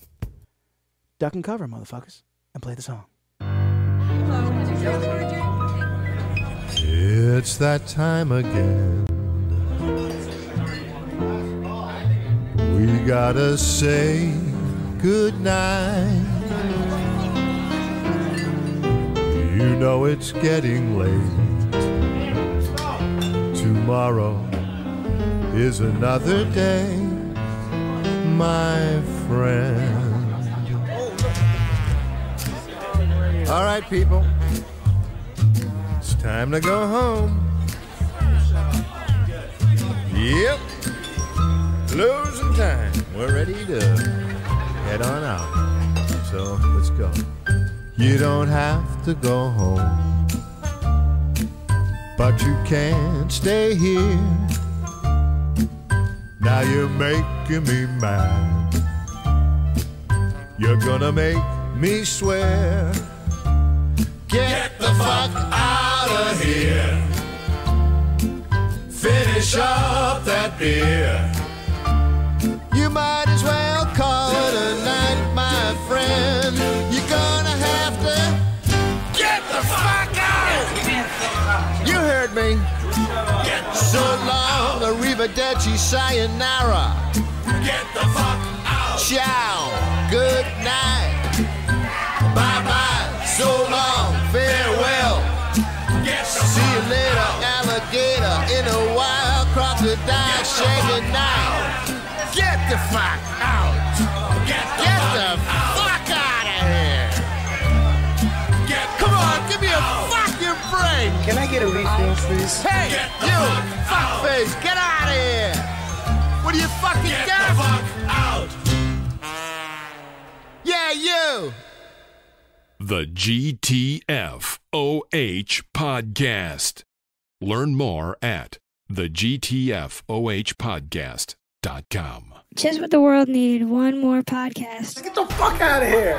duck and cover, motherfuckers, and play the song. It's that time again. We gotta say goodnight. You know it's getting late. Tomorrow is another day, my friend. All right, people. It's time to go home. Yep. Losing time. We're ready to head on out. So let's go. You don't have to go home, but you can't stay here. Now you're making me mad. You're gonna make me swear. Get the fuck out of here. Finish up that beer. You might long, arrivederci, sayonara. Get the fuck out. Ciao. Good night. Bye bye. So long. Farewell. See you later, alligator in a wild crocodile shaking night. Get the fuck out. Get the, Can I get a refill, please? Hey, you fuckface, get out of here. What are you fucking get the fuck out. Yeah, you. The GTFOH Podcast. Learn more at thegtfohpodcast.com. Just what the world needed one more podcast. Get the fuck out of here.